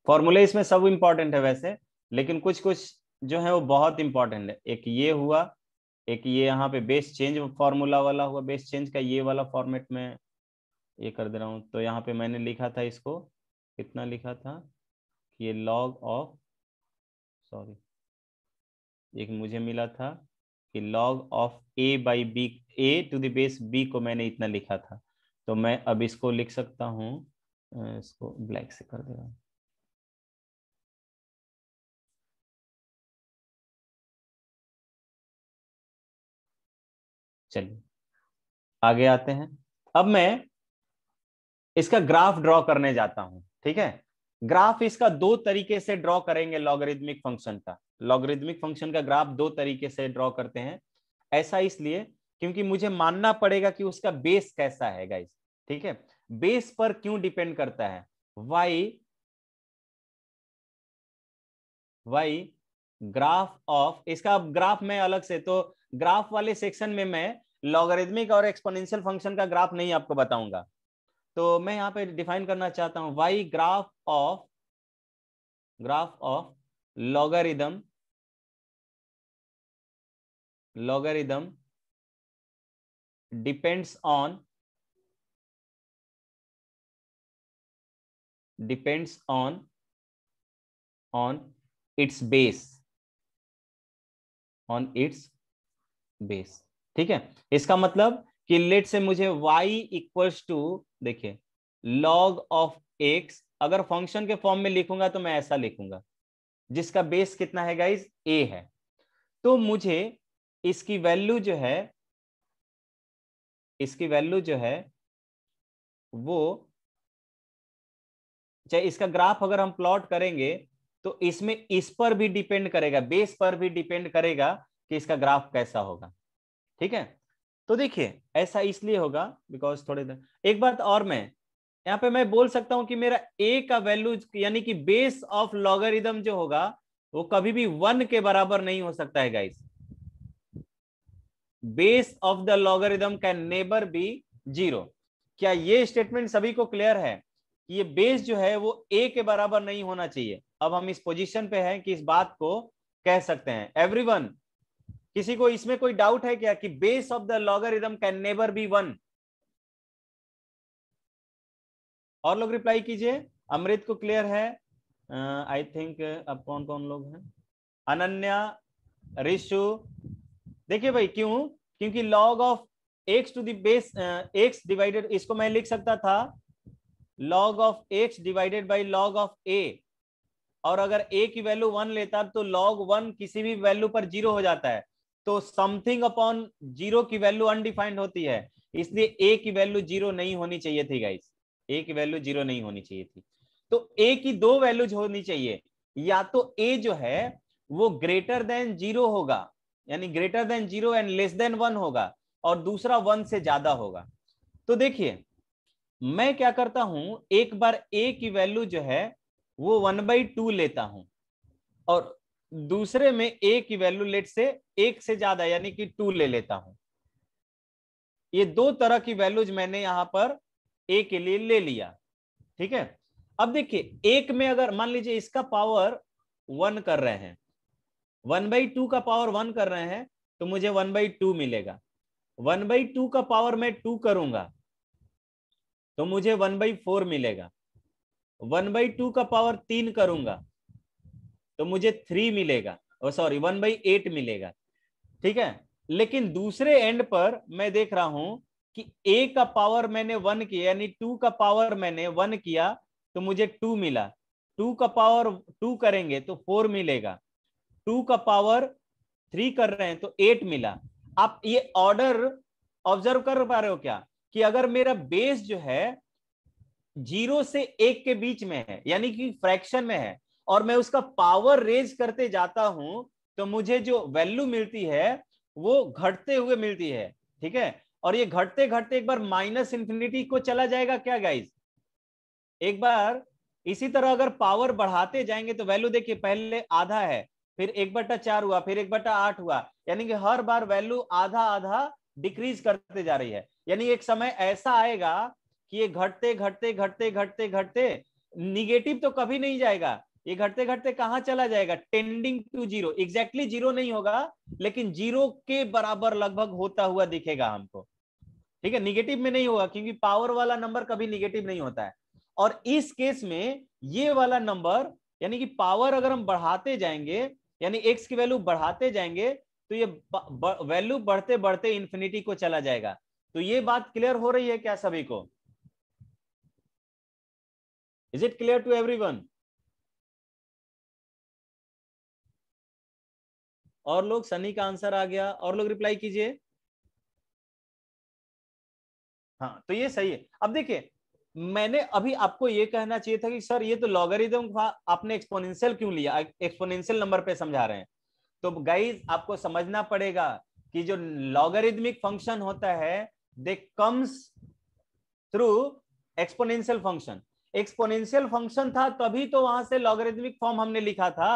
Speaker 2: फॉर्मूले इसमें सब इंपॉर्टेंट है वैसे लेकिन कुछ कुछ जो है वो बहुत इंपॉर्टेंट है एक ये हुआ एक ये यहाँ पे बेस चेंज फॉर्मूला वाला हुआ बेस चेंज का ये वाला फॉर्मेट में ये कर दे रहा हूँ तो यहाँ पे मैंने लिखा था इसको कितना लिखा था कि ये लॉग ऑफ सॉरी एक मुझे मिला था कि log of A by B A to the base B को मैंने इतना लिखा था तो मैं अब इसको लिख सकता हूं इसको ब्लैक से कर देगा चलिए आगे आते हैं अब मैं इसका ग्राफ ड्रॉ करने जाता हूं ठीक है ग्राफ इसका दो तरीके से ड्रॉ करेंगे लॉगरिदमिक फंक्शन का लॉगरिदमिक फंक्शन का ग्राफ दो तरीके से ड्रॉ करते हैं ऐसा इसलिए क्योंकि मुझे मानना पड़ेगा कि उसका बेस कैसा है गाइस ठीक है बेस पर क्यों डिपेंड करता है वाई वाई ग्राफ ऑफ इसका अब ग्राफ में अलग से तो ग्राफ वाले सेक्शन में मैं लॉगरिदमिक और एक्सपोनेंशियल फंक्शन का ग्राफ नहीं आपको बताऊंगा तो मैं यहां पे डिफाइन करना चाहता हूं Y graph of graph of logarithm logarithm
Speaker 1: depends on depends on on
Speaker 2: its base on its base ठीक है इसका मतलब कि लेट से मुझे y इक्वल्स टू देखिए log ऑफ x अगर फंक्शन के फॉर्म में लिखूंगा तो मैं ऐसा लिखूंगा जिसका बेस कितना है गाइज a है तो मुझे इसकी वैल्यू जो है इसकी वैल्यू जो है वो चाहे इसका ग्राफ अगर हम प्लॉट करेंगे तो इसमें इस पर भी डिपेंड करेगा बेस पर भी डिपेंड करेगा कि इसका ग्राफ कैसा होगा ठीक है तो देखिए ऐसा इसलिए होगा बिकॉज थोड़े देर एक बात और मैं यहाँ पे मैं बोल सकता हूं कि मेरा ए का वैल्यू यानी कि बेस ऑफ लॉगरिदम जो होगा वो कभी भी वन के बराबर नहीं हो सकता है guys base of the logarithm can neighbour be zero क्या ये स्टेटमेंट सभी को क्लियर है कि ये बेस जो है वो ए के बराबर नहीं होना चाहिए अब हम इस पोजीशन पे हैं कि इस बात को कह सकते हैं एवरीवन किसी को इसमें कोई डाउट है क्या कि base of the logarithm can neighbour be one और लोग रिप्लाई कीजिए अमृत को क्लियर है आई uh, थिंक अब कौन कौन लोग हैं अनन्या रिशु देखिए भाई क्यों क्योंकि लॉग ऑफ एक्स टू देश एक्स डिवाइडेड इसको मैं लिख सकता था log of x divided by log of ए और अगर ए की वैल्यू वन लेता तो लॉग वन किसी भी वैल्यू पर जीरो हो जाता है तो समथिंग अपॉन जीरो की वैल्यू अनडिफाइंड होती है इसलिए ए की वैल्यू जीरो नहीं होनी चाहिए थी गाइस ए की वैल्यू जीरो नहीं होनी चाहिए थी तो ए की दो वैल्यूज होनी चाहिए या तो ए जो है वो ग्रेटर देन जीरो होगा यानी greater than zero and less than one होगा और दूसरा वन से ज्यादा होगा तो देखिए मैं क्या करता हूं एक बार ए की वैल्यू जो है वो वन बाई टू लेता हूं और दूसरे में ए की वैल्यू लेट से एक से ज्यादा यानी कि टू ले लेता हूं ये दो तरह की वैल्यूज मैंने यहां पर ए के लिए ले लिया ठीक है अब देखिए एक में अगर मान लीजिए इसका पावर वन कर रहे हैं वन बाई टू का पावर वन कर रहे हैं तो मुझे वन बाई टू मिलेगा वन बाई टू का पावर मैं टू करूंगा तो मुझे वन बाई फोर मिलेगा वन बाई टू का पावर तीन करूंगा तो मुझे थ्री मिलेगा सॉरी वन बाई एट मिलेगा ठीक है लेकिन दूसरे एंड पर मैं देख रहा हूं कि ए का पावर मैंने वन किया यानी टू का पावर मैंने वन किया तो मुझे टू मिला टू का पावर टू करेंगे तो फोर मिलेगा टू का पावर थ्री कर रहे हैं तो एट मिला आप ये ऑर्डर ऑब्जर्व कर पा रहे हो क्या कि अगर मेरा बेस जो है जीरो से एक के बीच में है यानी कि फ्रैक्शन में है और मैं उसका पावर रेज करते जाता हूं तो मुझे जो वैल्यू मिलती है वो घटते हुए मिलती है ठीक है और ये घटते घटते एक बार माइनस इंफिनिटी को चला जाएगा क्या गाइज एक बार इसी तरह अगर पावर बढ़ाते जाएंगे तो वैल्यू देखिए पहले आधा है फिर एक बट्टा चार हुआ फिर एक बट्टा आठ हुआ यानी कि हर बार वैल्यू आधा आधा डिक्रीज करते जा रही है यानी एक समय ऐसा आएगा कि ये घटते घटते घटते घटते घटते निगेटिव तो कभी नहीं जाएगा ये घटते घटते कहाँ चला जाएगा tending to zero exactly zero नहीं होगा लेकिन जीरो के बराबर लगभग होता हुआ दिखेगा हमको ठीक है निगेटिव में नहीं होगा क्योंकि पावर वाला नंबर कभी निगेटिव नहीं होता है और इस केस में ये वाला नंबर यानी कि पावर अगर हम बढ़ाते जाएंगे यानी एक्स की वैल्यू बढ़ाते जाएंगे तो ये वैल्यू बढ़ते बढ़ते इन्फिनिटी को चला जाएगा तो ये बात क्लियर हो रही है क्या सभी को
Speaker 1: is it clear to one और लोग सनी का आंसर आ गया और लोग रिप्लाई कीजिए
Speaker 2: हाँ तो ये सही है अब देखिए मैंने अभी आपको ये कहना चाहिए था कि सर ये तो लॉगरिदम आपने एक्सपोनेंशियल क्यों लिया एक्सपोनेंशियल नंबर पे समझा रहे हैं तो गाइज आपको समझना पड़ेगा कि जो लॉगरिदमिक फंक्शन होता है they comes through exponential function exponential function था तभी तो वहां से लॉगरिदमिक फॉर्म हमने लिखा था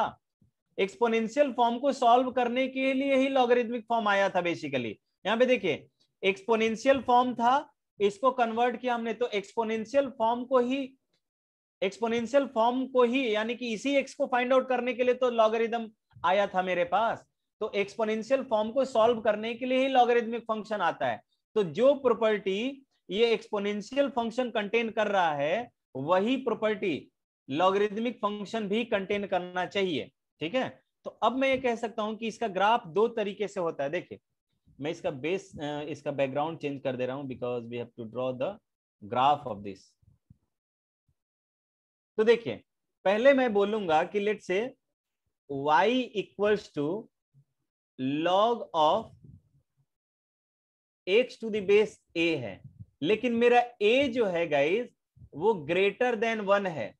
Speaker 2: एक्सपोनेंशियल फॉर्म को सॉल्व करने के लिए ही लॉगरिदमिक फॉर्म आया था बेसिकली यहां पे देखिए एक्सपोनेंशियल फॉर्म था इसको कन्वर्ट किया हमने तो एक्सपोनेंशियल फॉर्म को ही एक्सपोनेंशियल फॉर्म को ही यानी कि इसी एक्स को फाइंड आउट करने के लिए तो लॉगरिदम आया था मेरे पास तो एक्सपोनेंशियल फॉर्म को सॉल्व करने के लिए ही लॉगरिदमिक फंक्शन आता है तो जो प्रॉपर्टी ये एक्सपोनेंशियल फंक्शन कंटेन कर रहा है वही प्रॉपर्टी लॉगरिदमिक फंक्शन भी कंटेन करना चाहिए ठीक है तो अब मैं ये कह सकता हूं कि इसका ग्राफ दो तरीके से होता है देखिए मैं इसका बेस इसका बैकग्राउंड चेंज कर दे रहा हूं because we have to draw the graph of this तो देखिए पहले मैं बोलूंगा कि लेट से y equals to log of x to base a है लेकिन मेरा a जो है गाइज वो ग्रेटर देन वन है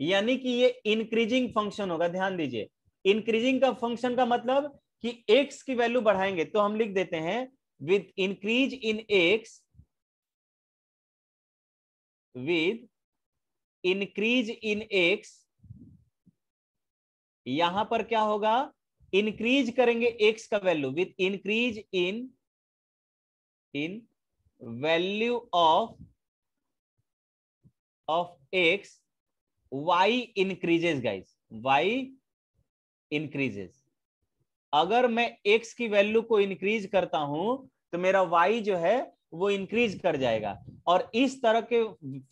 Speaker 2: यानी कि ये इंक्रीजिंग फंक्शन होगा ध्यान दीजिए इंक्रीजिंग का फंक्शन का मतलब कि एक्स की वैल्यू बढ़ाएंगे तो हम लिख देते हैं with increase in x with increase in x यहां पर क्या होगा इंक्रीज करेंगे एक्स का value with increase in in value of of x Y increases guys Y increases अगर मैं एक्स की वैल्यू को इंक्रीज करता हूं तो मेरा वाई जो है वो इंक्रीज कर जाएगा और इस तरह के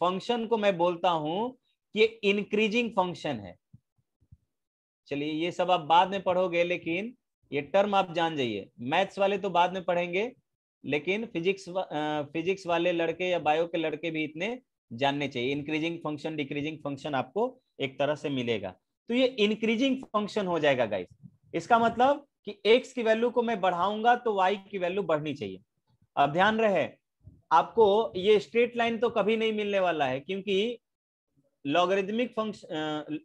Speaker 2: फंक्शन को मैं बोलता हूं कि इंक्रीजिंग फंक्शन है चलिए ये सब आप बाद में पढ़ोगे लेकिन ये टर्म आप जान जाइए मैथ्स वाले तो बाद में पढ़ेंगे लेकिन फिजिक्स फिजिक्स वाले लड़के या बायो के लड़के भी इतने जानने चाहिए इंक्रीजिंग फंक्शन डिक्रीजिंग फंक्शन आपको एक तरह से मिलेगा तो ये इंक्रीजिंग फंक्शन हो जाएगा गाइस इसका मतलब कि x की वैल्यू को मैं बढ़ाऊंगा तो y की वैल्यू बढ़नी चाहिए अब ध्यान रहे आपको ये स्ट्रेट लाइन तो कभी नहीं मिलने वाला है क्योंकि लॉगरिदमिक फंक्शन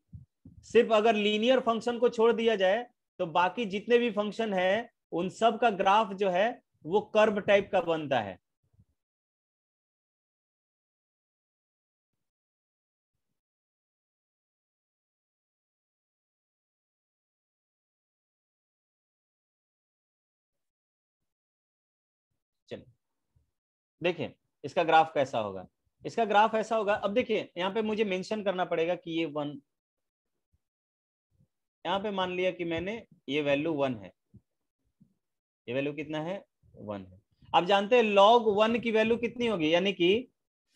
Speaker 2: सिर्फ अगर लीनियर फंक्शन को छोड़ दिया जाए तो बाकी जितने भी फंक्शन है उन सब का ग्राफ जो है वो कर्व टाइप का बनता है देखिए इसका ग्राफ कैसा होगा इसका ग्राफ ऐसा होगा अब देखिए यहाँ पे मुझे मेंशन करना पड़ेगा कि ये वन यहाँ पे मान लिया कि मैंने ये वैल्यू वन है ये वैल्यू कितना है वन है आप जानते हैं लॉग वन की वैल्यू कितनी होगी यानी कि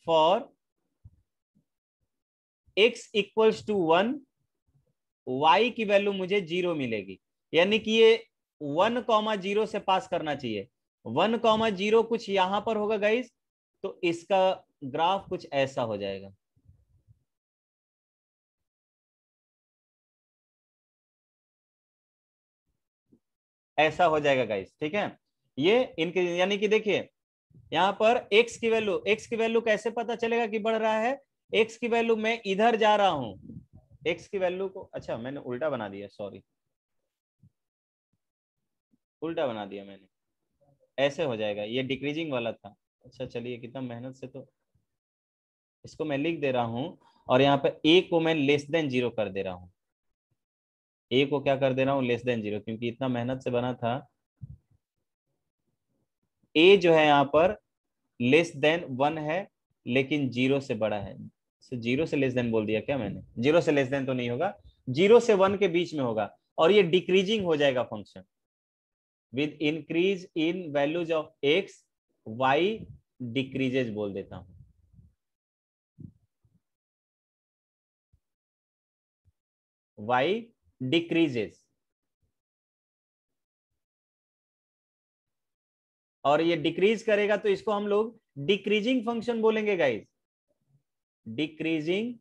Speaker 2: for x equals to one Y की वैल्यू मुझे जीरो मिलेगी यानी कि ये वन कॉमा जीरो से पास करना चाहिए वन कॉमा जीरो कुछ यहां पर होगा गाइज तो इसका ग्राफ कुछ ऐसा हो जाएगा ऐसा हो जाएगा गाइज ठीक है ये इनके यानी कि देखिए यहां पर x की वैल्यू x की वैल्यू कैसे पता चलेगा कि बढ़ रहा है x की वैल्यू मैं इधर जा रहा हूं x की वैल्यू को अच्छा मैंने उल्टा बना दिया सॉरी उल्टा बना दिया मैंने ऐसे हो जाएगा ये डिक्रीजिंग वाला था अच्छा चलिए कितना मेहनत से तो इसको मैं लिख दे रहा हूँ और यहाँ पर ए को मैं लेस देन जीरो कर दे रहा हूँ ए को क्या कर दे रहा हूँ लेस देन जीरो क्योंकि इतना मेहनत से बना था ए जो है यहाँ पर लेस देन वन है लेकिन जीरो से बड़ा है so, जीरो से लेस देन बोल दिया क्या मैंने जीरो से लेस देन तो नहीं होगा जीरो से वन के बीच में होगा और ये डिक्रीजिंग हो जाएगा function with increase in values of x Y decreases बोल देता हूं
Speaker 1: वाई डिक्रीजेज
Speaker 2: और ये डिक्रीज करेगा तो इसको हम लोग डिक्रीजिंग फंक्शन बोलेंगे गाइज डिक्रीजिंग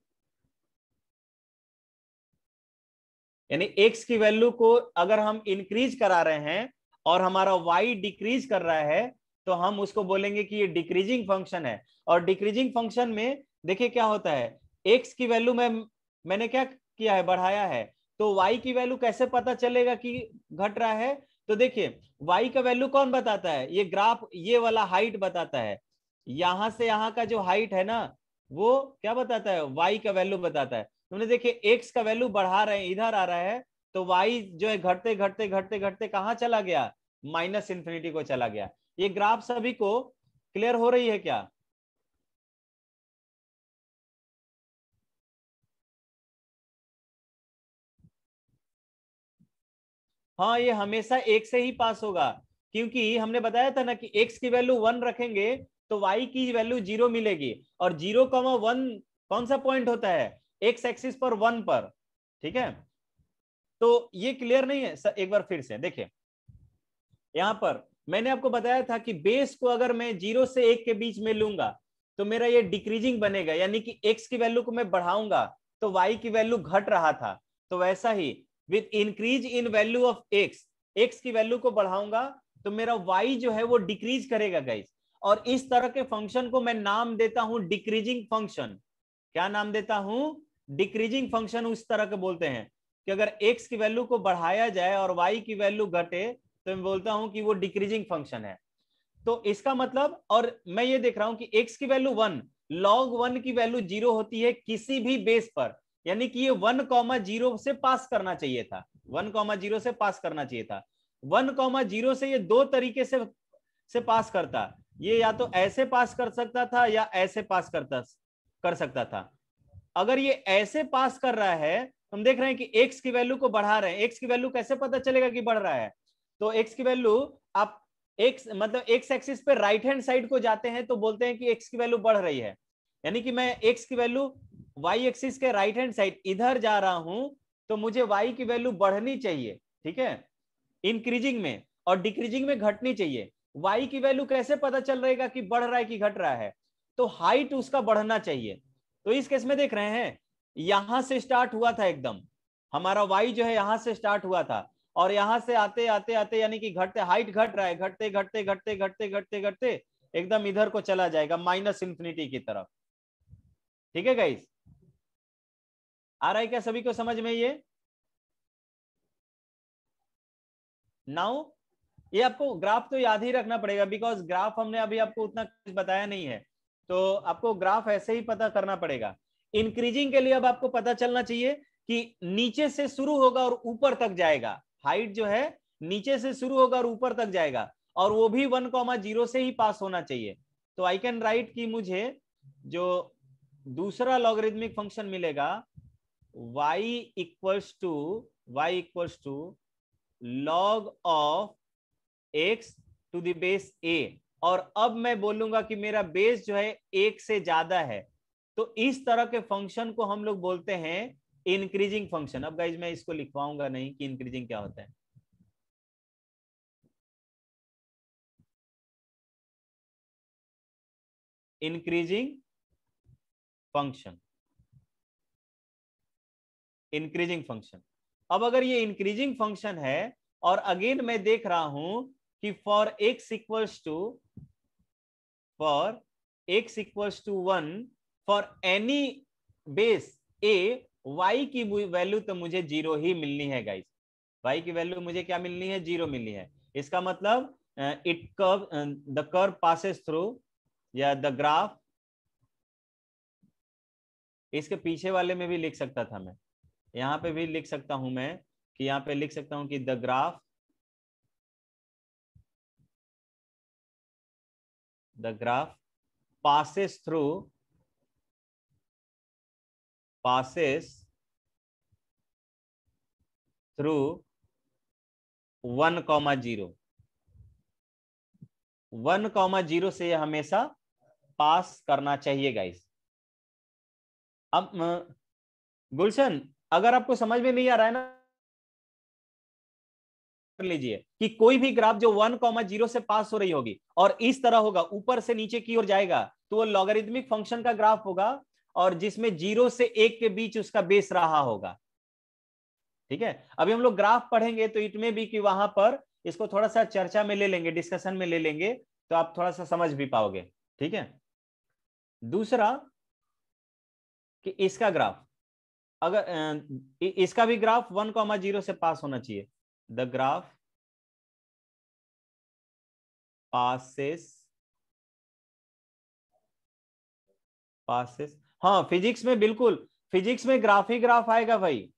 Speaker 2: यानी एक्स की वैल्यू को अगर हम इंक्रीज करा रहे हैं और हमारा वाई डिक्रीज कर रहा है तो हम उसको बोलेंगे कि ये डिक्रीजिंग फंक्शन है और डिक्रीजिंग फंक्शन में देखिए क्या होता है एक्स की वैल्यू में मैंने क्या किया है बढ़ाया है तो वाई की वैल्यू कैसे पता चलेगा कि घट रहा है तो देखिए वाई का वैल्यू कौन बताता है ये ग्राफ ये वाला हाइट बताता है यहां से यहां का जो हाइट है ना वो क्या बताता है वाई का वैल्यू बताता है तुमने देखिए एक्स का वैल्यू बढ़ा रहे हैं इधर आ रहा है तो वाई जो है घटते घटते घटते घटते कहाँ चला गया माइनस इंफिनिटी को चला गया ये ग्राफ सभी को क्लियर हो रही है क्या हाँ ये हमेशा एक से ही पास होगा क्योंकि हमने बताया था ना कि एक्स की वैल्यू वन रखेंगे तो वाई की वैल्यू जीरो मिलेगी और जीरो कॉमा वन कौन सा पॉइंट होता है एक्स एक्सिस पर वन पर ठीक है तो ये क्लियर नहीं है एक बार फिर से देखिए यहां पर मैंने आपको बताया था कि बेस को अगर मैं जीरो से एक के बीच में लूंगा तो मेरा ये डिक्रीजिंग बनेगा यानी कि एक्स की वैल्यू को मैं बढ़ाऊंगा तो वाई की वैल्यू घट रहा था तो वैसा ही with increase in value of x x की वैल्यू को बढ़ाऊंगा तो मेरा वाई जो है वो डिक्रीज करेगा गाइज और इस तरह के फंक्शन को मैं नाम देता हूं डिक्रीजिंग फंक्शन क्या नाम देता हूं डिक्रीजिंग फंक्शन उस तरह के बोलते हैं कि अगर एक्स की वैल्यू को बढ़ाया जाए और वाई की वैल्यू घटे तो मैं बोलता हूं कि वो डिक्रीजिंग फंक्शन है तो इसका मतलब और मैं ये देख रहा हूं कि एक्स की वैल्यू वन लॉग वन की वैल्यू जीरो होती है किसी भी बेस पर यानी कि ये वन कॉमा जीरो से पास करना चाहिए था वन कॉमा जीरो से पास करना चाहिए था वन कॉमा जीरो से ये दो तरीके से से पास करता ये या तो ऐसे पास कर सकता था या ऐसे पास करता कर सकता था अगर ये ऐसे पास कर रहा है हम देख रहे हैं कि एक्स की वैल्यू को बढ़ा रहे हैं एक्स की वैल्यू कैसे पता चलेगा कि बढ़ रहा है तो एक्स की वैल्यू आप एक्स मतलब एक्स एक्सिस पे राइट हैंड साइड को जाते हैं तो बोलते हैं कि एक्स की वैल्यू बढ़ रही है यानी कि मैं एक्स की वैल्यू वाई एक्सिस के राइट हैंड साइड इधर जा रहा हूं तो मुझे वाई की वैल्यू बढ़नी चाहिए ठीक है इंक्रीजिंग में और डिक्रीजिंग में घटनी चाहिए वाई की वैल्यू कैसे पता चल रहेगा कि बढ़ रहा है कि घट रहा है तो हाइट उसका बढ़ना चाहिए तो इस केस में देख रहे हैं यहां से स्टार्ट हुआ था एकदम हमारा वाई जो है यहां से स्टार्ट हुआ था और यहाँ से आते आते आते यानी कि घटते हाइट घट रहा है घटते घटते घटते घटते घटते घटते एकदम इधर को चला जाएगा माइनस इंफिनिटी की तरफ ठीक है गाइस आ रहा है क्या सभी को समझ में ये नाउ ये आपको ग्राफ तो याद ही रखना पड़ेगा बिकॉज ग्राफ हमने अभी आपको उतना बताया नहीं है तो आपको ग्राफ ऐसे ही पता करना पड़ेगा इंक्रीजिंग के लिए अब आपको पता चलना चाहिए कि नीचे से शुरू होगा और ऊपर तक जाएगा हाइट जो है नीचे से शुरू होगा और ऊपर तक जाएगा और वो भी वन कॉमा जीरो से ही पास होना चाहिए तो आई कैन राइट कि मुझे जो दूसरा लॉगरिदमिक फंक्शन मिलेगा y equals to y equals to log of x to the base a और अब मैं बोलूंगा कि मेरा बेस जो है एक से ज्यादा है तो इस तरह के फंक्शन को हम लोग बोलते हैं इंक्रीजिंग फंक्शन अब गाइज मैं इसको लिखवाऊंगा नहीं कि इंक्रीजिंग क्या होता है
Speaker 1: इंक्रीजिंग फंक्शन
Speaker 2: इंक्रीजिंग फंक्शन अब अगर ये इंक्रीजिंग फंक्शन है और अगेन मैं देख रहा हूं कि for x equals to for x equals to one for any base A Y की वैल्यू तो मुझे जीरो ही मिलनी है गाइस वाई की वैल्यू मुझे क्या मिलनी है जीरो मिलनी है इसका मतलब it curve the curve passes through या द ग्राफ इसके पीछे वाले में भी लिख सकता था मैं यहां पे भी लिख सकता हूं मैं कि यहां पे लिख सकता हूं कि the graph
Speaker 1: the graph passes through passes through
Speaker 2: 1 comma 0 1 comma 0 से हमेशा पास करना चाहिए गाइस अब गुलशन अगर आपको समझ में नहीं आ रहा है ना कर लीजिए कि कोई भी ग्राफ जो वन कॉमा जीरो से पास हो रही होगी और इस तरह होगा ऊपर से नीचे की ओर जाएगा तो वो लॉगरिदमिक फंक्शन का ग्राफ होगा और जिसमें जीरो से एक के बीच उसका बेस रहा होगा ठीक है अभी हम लोग ग्राफ पढ़ेंगे तो इट में भी कि वहां पर इसको थोड़ा सा चर्चा में ले लेंगे डिस्कशन में ले लेंगे तो आप थोड़ा सा समझ भी पाओगे ठीक है दूसरा कि इसका ग्राफ अगर इसका भी ग्राफ वन कॉमा जीरो से पास
Speaker 1: होना चाहिए द ग्राफ पासिस
Speaker 2: passes हाँ फिजिक्स में बिल्कुल फिजिक्स में ग्राफ ही ग्राफ आएगा भाई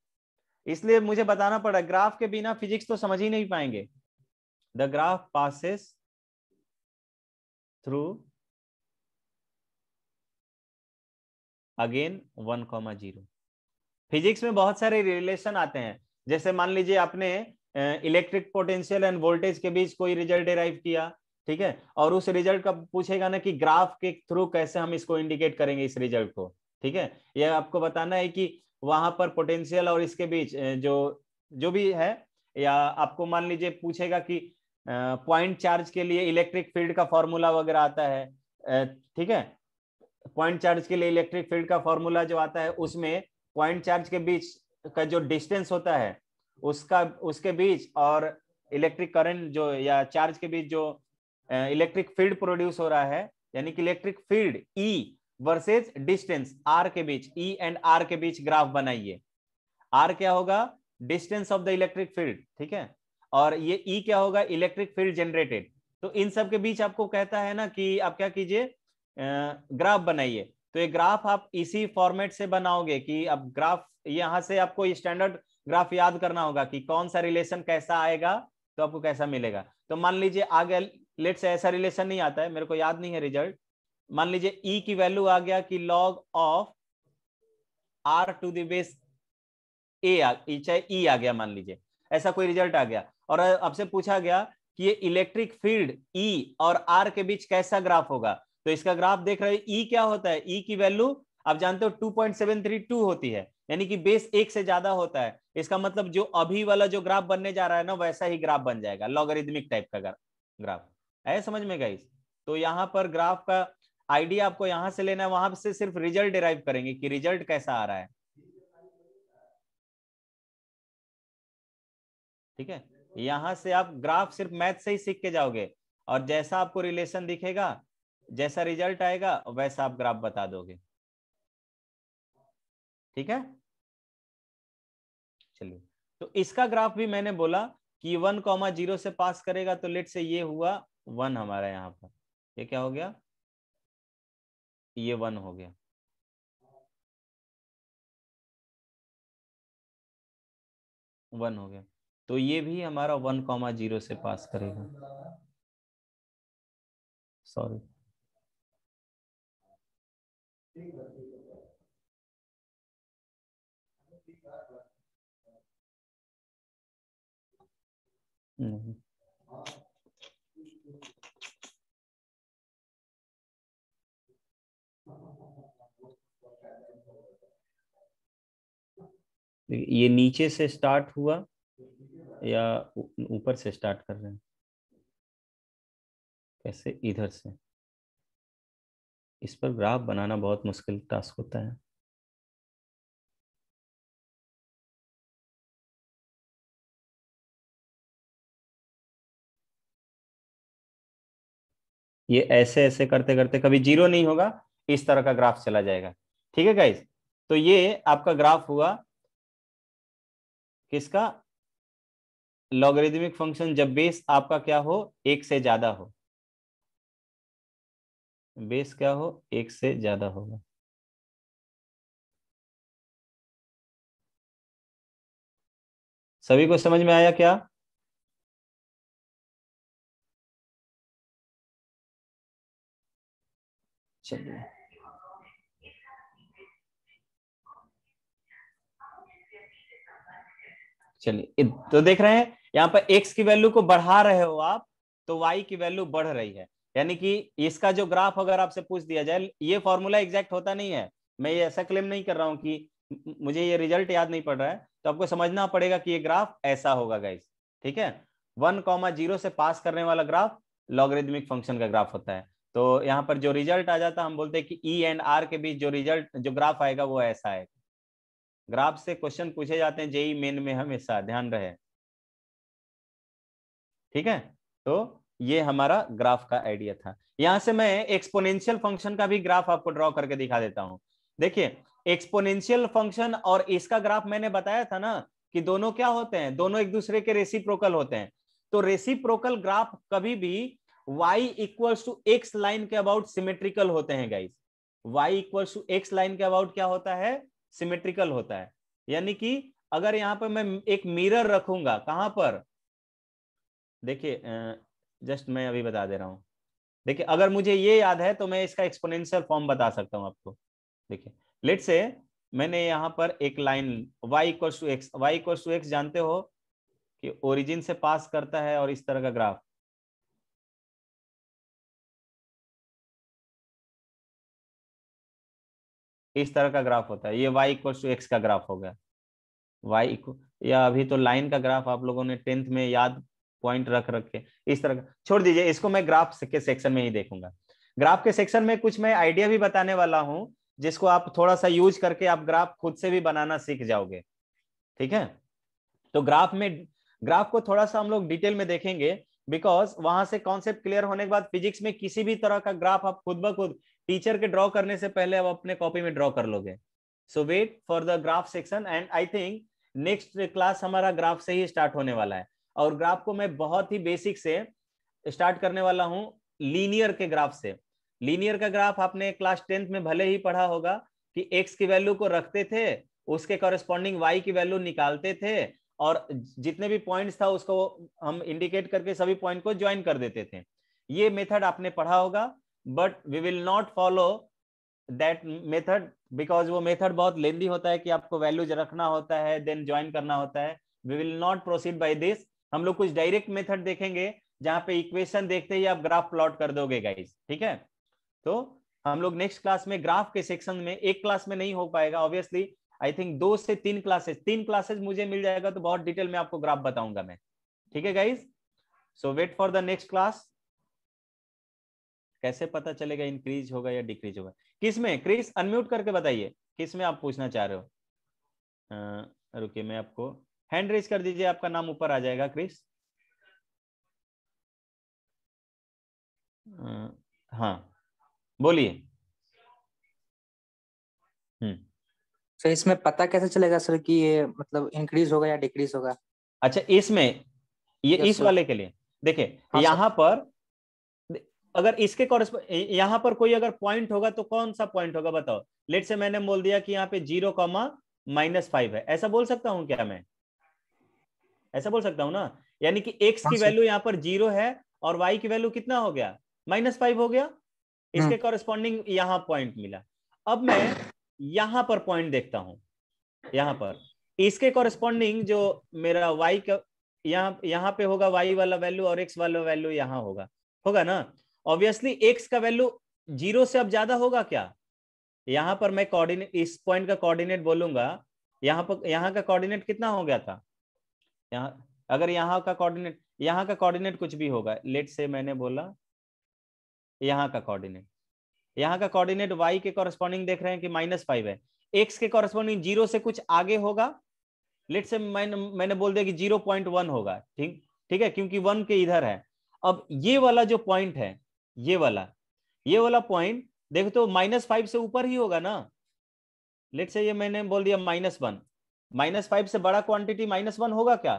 Speaker 2: इसलिए मुझे बताना पड़ा ग्राफ के बिना फिजिक्स तो समझ ही नहीं पाएंगे the graph passes through again one comma zero physics में बहुत सारे रिलेशन आते हैं जैसे मान लीजिए आपने इलेक्ट्रिक पोटेंशियल एंड वोल्टेज के बीच कोई रिजल्ट डिराइव किया ठीक है और उस रिजल्ट का पूछेगा ना कि ग्राफ के थ्रू कैसे हम इसको इंडिकेट करेंगे इस रिजल्ट को ठीक है यह आपको बताना है कि वहां पर पोटेंशियल और इसके बीच जो जो भी है या आपको मान लीजिए पूछेगा कि पॉइंट चार्ज के लिए इलेक्ट्रिक फील्ड का फॉर्मूला वगैरह आता है ठीक है पॉइंट चार्ज के लिए इलेक्ट्रिक फील्ड का फॉर्मूला जो आता है उसमें पॉइंट चार्ज के बीच का जो डिस्टेंस होता है उसका उसके बीच और इलेक्ट्रिक करंट जो या चार्ज के बीच जो इलेक्ट्रिक फील्ड प्रोड्यूस हो रहा है यानी कि electric field E versus distance are के बीच ई एंड आर के बीच ग्राफ बनाइए आर क्या होगा distance of the electric field ठीक है और ये ई e क्या होगा इलेक्ट्रिक फील्ड जनरेटेड तो इन सब के बीच आपको कहता है ना कि आप क्या कीजिए ग्राफ बनाइए तो ये ग्राफ आप इसी फॉर्मेट से बनाओगे कि अब ग्राफ यहां से आपको स्टैंडर्ड ग्राफ याद करना होगा कि कौन सा रिलेशन कैसा आएगा तो आपको कैसा मिलेगा तो मान लीजिए आगे लेट से ऐसा रिलेशन नहीं आता है मेरे को याद नहीं है रिजल्ट मान लीजिए ई e की वैल्यू आ गया कि लॉग ऑफ आर टू देश ए चाहे ई e आ गया मान लीजिए ऐसा कोई रिजल्ट आ गया और आपसे पूछा गया कि ये इलेक्ट्रिक फील्ड ई और आर के बीच कैसा ग्राफ होगा तो इसका ग्राफ देख रहे ई e क्या होता है ई की वैल्यू आप जानते हो टू होती है यानी कि बेस एक से ज्यादा होता है इसका मतलब जो अभी वाला जो ग्राफ बनने जा रहा है ना वैसा ही ग्राफ बन जाएगा लॉगरिदमिक टाइप का ग्राफ है समझ में गाइस तो यहाँ पर ग्राफ का आइडिया आपको यहां से लेना है वहां से सिर्फ रिजल्ट डिराइव करेंगे कि रिजल्ट कैसा आ रहा है ठीक है यहां से आप ग्राफ सिर्फ मैथ से ही सीख के जाओगे और जैसा आपको रिलेशन दिखेगा जैसा रिजल्ट आएगा वैसा आप ग्राफ बता दोगे ठीक है चलिए तो इसका ग्राफ भी मैंने बोला कि वन कॉमा जीरो से पास करेगा तो लेट से ये हुआ वन हमारा यहाँ पर ये क्या हो गया ये वन हो गया
Speaker 1: वन हो गया तो ये भी हमारा वन कॉमा जीरो से पास करेगा सॉरी नहीं ये नीचे से स्टार्ट हुआ या ऊपर से स्टार्ट कर रहे हैं कैसे इधर से इस पर ग्राफ बनाना बहुत मुश्किल टास्क होता है
Speaker 2: ये ऐसे ऐसे करते करते कभी जीरो नहीं होगा इस तरह का ग्राफ चला जाएगा ठीक है गाइज तो ये आपका ग्राफ हुआ किसका लॉगरिदमिक फंक्शन जब बेस आपका क्या हो एक से ज्यादा हो बेस क्या हो
Speaker 1: एक से ज्यादा होगा सभी को समझ में आया क्या चलिए
Speaker 2: चलिए तो देख रहे हैं यहाँ पर एक्स की वैल्यू को बढ़ा रहे हो आप तो वाई की वैल्यू बढ़ रही है यानी कि इसका जो ग्राफ अगर आपसे पूछ दिया जाए ये फॉर्मूला एग्जैक्ट होता नहीं है मैं ये ऐसा क्लेम नहीं कर रहा हूँ कि मुझे ये रिजल्ट याद नहीं पड़ रहा है तो आपको समझना पड़ेगा कि ये ग्राफ ऐसा होगा गाइज ठीक है वन कॉमा जीरो से पास करने वाला ग्राफ लॉगरिदमिक फंक्शन का ग्राफ होता है तो यहाँ पर जो रिजल्ट आ जाता है हम बोलते हैं कि ई एंड आर के बीच जो रिजल्ट जो ग्राफ आएगा वो ऐसा आएगा ग्राफ से क्वेश्चन पूछे जाते हैं जेई मेन में हमेशा ध्यान रहे ठीक है तो ये हमारा ग्राफ का आइडिया था यहां से मैं एक्सपोनेंशियल फंक्शन का भी ग्राफ आपको ड्रॉ करके दिखा देता हूं देखिए एक्सपोनेंशियल फंक्शन और इसका ग्राफ मैंने बताया था ना कि दोनों क्या होते हैं दोनों एक दूसरे के रेसिप्रोकल होते हैं तो रेसिप्रोकल ग्राफ कभी भी y equals to x line के अबाउट सिमेट्रिकल होते हैं guys y equals to x line के अबाउट क्या होता है सिमेट्रिकल होता है यानी कि अगर यहाँ पर मैं एक मिरर रखूंगा कहाँ पर देखिए जस्ट मैं अभी बता दे रहा हूँ देखिए अगर मुझे ये याद है तो मैं इसका एक्सपोनेंशियल फॉर्म बता सकता हूँ आपको देखिए लेट से मैंने यहाँ पर एक line y equals to x Y equals to x जानते हो कि ओरिजिन से पास करता है और इस तरह का ग्राफ
Speaker 1: इस तरह का ग्राफ
Speaker 2: होता है ये वाई इक्वल टू एक्स का ग्राफ हो गया वाई या अभी तो लाइन का ग्राफ आप लोगों ने टेंथ में याद पॉइंट रख रखे इस तरह का छोड़ दीजिए इसको मैं ग्राफ के सेक्शन में ही देखूंगा ग्राफ के सेक्शन में कुछ मैं आइडिया भी बताने वाला हूँ जिसको आप थोड़ा सा यूज करके आप ग्राफ खुद से भी बनाना सीख जाओगे ठीक है तो ग्राफ में ग्राफ को थोड़ा सा हम लोग डिटेल में देखेंगे बिकॉज वहां से कॉन्सेप्ट क्लियर होने के बाद फिजिक्स में किसी भी तरह का ग्राफ आप खुद ब खुद टीचर के ड्रॉ करने से पहले अब अपने कॉपी में ड्रॉ कर लोगे so wait for the graph section and I think next class हमारा ग्राफ से ही स्टार्ट होने वाला है और ग्राफ को मैं बहुत ही बेसिक से स्टार्ट करने वाला हूँ लीनियर के ग्राफ से लीनियर का ग्राफ आपने क्लास टेंथ में भले ही पढ़ा होगा कि एक्स की वैल्यू को रखते थे उसके कॉरेस्पॉन्डिंग वाई की वैल्यू निकालते थे और जितने भी पॉइंट्स था उसको हम इंडिकेट करके सभी पॉइंट को ज्वाइन कर देते थे ये मेथड आपने पढ़ा होगा but we will not follow that method because वो मेथड बहुत लेंदी होता है कि आपको वैल्यूज रखना होता है देन ज्वाइन करना होता है we will not proceed by this हम लोग कुछ डायरेक्ट मेथड देखेंगे जहां पे इक्वेशन देखते ही आप ग्राफ प्लॉट कर दोगे गाइज ठीक है तो हम लोग नेक्स्ट क्लास में ग्राफ के सेक्शन में एक क्लास में नहीं हो पाएगा ऑब्वियसली आई थिंक दो से तीन क्लासेस तीन क्लासेस मुझे मिल जाएगा तो बहुत डिटेल में आपको ग्राफ बताऊंगा मैं ठीक है guys so wait for the next class कैसे पता चलेगा इंक्रीज होगा या डिक्रीज होगा किसमें क्रिस अनम्यूट करके बताइए किसमें आप पूछना चाह रहे हो रुकिए मैं आपको हैंड रेज कर दीजिए आपका नाम ऊपर आ जाएगा क्रिस हाँ बोलिए तो इसमें पता कैसे चलेगा सर कि ये मतलब इंक्रीज होगा या डिक्रीज होगा अच्छा इसमें ये इस वाले के लिए देखिये हाँ, यहाँ पर अगर इसके यहां पर कोई अगर पॉइंट होगा तो कौन सा पॉइंट होगा बताओ लेट से मैंने बोल दिया कि यहाँ पे जीरो कॉमा माइनस फाइव है ऐसा बोल सकता हूँ क्या मैं ऐसा बोल सकता हूँ ना यानी कि एक्स हाँ की वैल्यू यहाँ पर जीरो है और वाई की वैल्यू कितना हो गया माइनस फाइव हो गया इसके कॉरेस्पॉन्डिंग हाँ। यहाँ पॉइंट मिला अब मैं यहां पर पॉइंट देखता हूं यहां पर इसके कॉरेस्पॉन्डिंग जो मेरा वाई का यहाँ यहाँ पे होगा वाई वाला वैल्यू और एक्स वाला वैल्यू यहाँ होगा होगा ना ऑब्वियसली एक्स का वैल्यू जीरो से अब ज्यादा होगा क्या यहां पर मैं कोऑर्डिनेट इस पॉइंट का कोऑर्डिनेट बोलूंगा यहाँ पर यहां का कोऑर्डिनेट कितना हो गया था यहां अगर यहां का कोऑर्डिनेट यहां का कोऑर्डिनेट कुछ भी होगा लेट से मैंने बोला यहां का कोऑर्डिनेट यहां का कोऑर्डिनेट वाई के कॉरेस्पॉन्डिंग देख रहे हैं कि माइनस फाइव है एक्स के कॉरस्पॉन्डिंग जीरो से कुछ आगे होगा लेट से मैंने मैंने बोल दिया कि जीरो पॉइंट वन होगा ठीक ठीक है क्योंकि वन के इधर है अब ये वाला जो पॉइंट है ये वाला ये वाला पॉइंट देखो तो माइनस फाइव से ऊपर ही होगा ना लेट से ये मैंने बोल दिया माइनस वन माइनस फाइव से बड़ा क्वांटिटी माइनस वन होगा क्या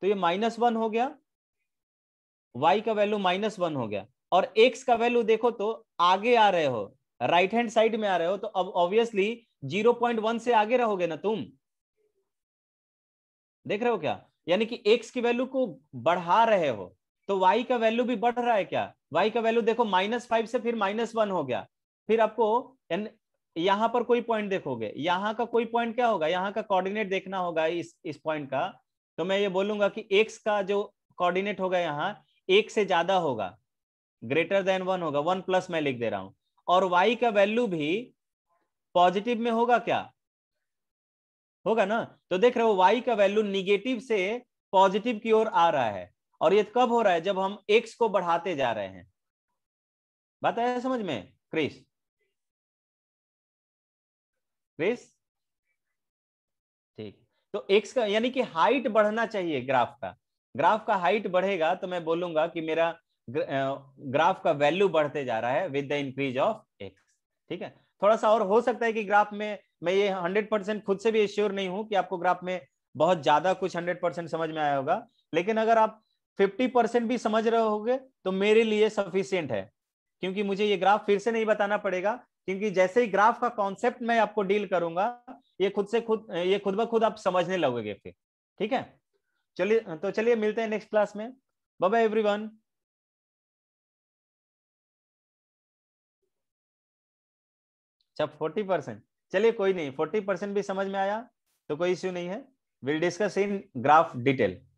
Speaker 2: तो ये माइनस वन हो गया वाई का वैल्यू माइनस वन हो गया और एक्स का वैल्यू देखो तो आगे आ रहे हो राइट हैंड साइड में आ रहे हो तो अब ऑब्वियसली जीरो पॉइंट वन से आगे रहोगे ना तुम देख रहे हो क्या यानी कि एक्स की वैल्यू को बढ़ा रहे हो तो वाई का वैल्यू भी बढ़ रहा है क्या वाई का वैल्यू देखो माइनस फाइव से फिर माइनस वन हो गया फिर आपको यहां यहाँ पर कोई पॉइंट देखोगे यहाँ का कोई पॉइंट क्या होगा यहाँ का कोऑर्डिनेट देखना होगा इस इस पॉइंट का तो मैं ये बोलूंगा कि एक्स का जो कोऑर्डिनेट होगा यहाँ एक से ज्यादा होगा ग्रेटर देन वन होगा वन प्लस मैं लिख दे रहा हूं और वाई का वैल्यू भी पॉजिटिव में होगा क्या होगा ना तो देख रहे हो वाई का वैल्यू निगेटिव से पॉजिटिव की ओर आ रहा है और ये कब हो रहा है जब हम एक्स को बढ़ाते जा रहे हैं बात आया समझ में क्रिस क्रिस ठीक तो एक्स का यानी कि हाइट बढ़ना चाहिए ग्राफ का ग्राफ का हाइट बढ़ेगा तो मैं बोलूंगा कि मेरा ग्राफ का वैल्यू बढ़ते जा रहा है with the increase of x ठीक है थोड़ा सा और हो सकता है कि ग्राफ में मैं ये हंड्रेड परसेंट खुद से भी श्योर नहीं हूं कि आपको ग्राफ में बहुत ज्यादा कुछ हंड्रेड परसेंट समझ में आया होगा लेकिन अगर आप फिफ्टी परसेंट भी समझ रहे हो तो मेरे लिए सफिशियंट है क्योंकि मुझे ये ग्राफ फिर से नहीं बताना पड़ेगा क्योंकि जैसे ही ग्राफ का कॉन्सेप्ट मैं आपको डील करूंगा ये खुद से खुद ये खुद ब खुद आप समझने लगोगे फिर ठीक है चलिए तो चलिए मिलते हैं नेक्स्ट क्लास में बाय एवरीवन अच्छा फोर्टी परसेंट चलिए कोई नहीं फोर्टी परसेंट भी समझ में आया तो कोई इश्यू नहीं है will discuss in graph detail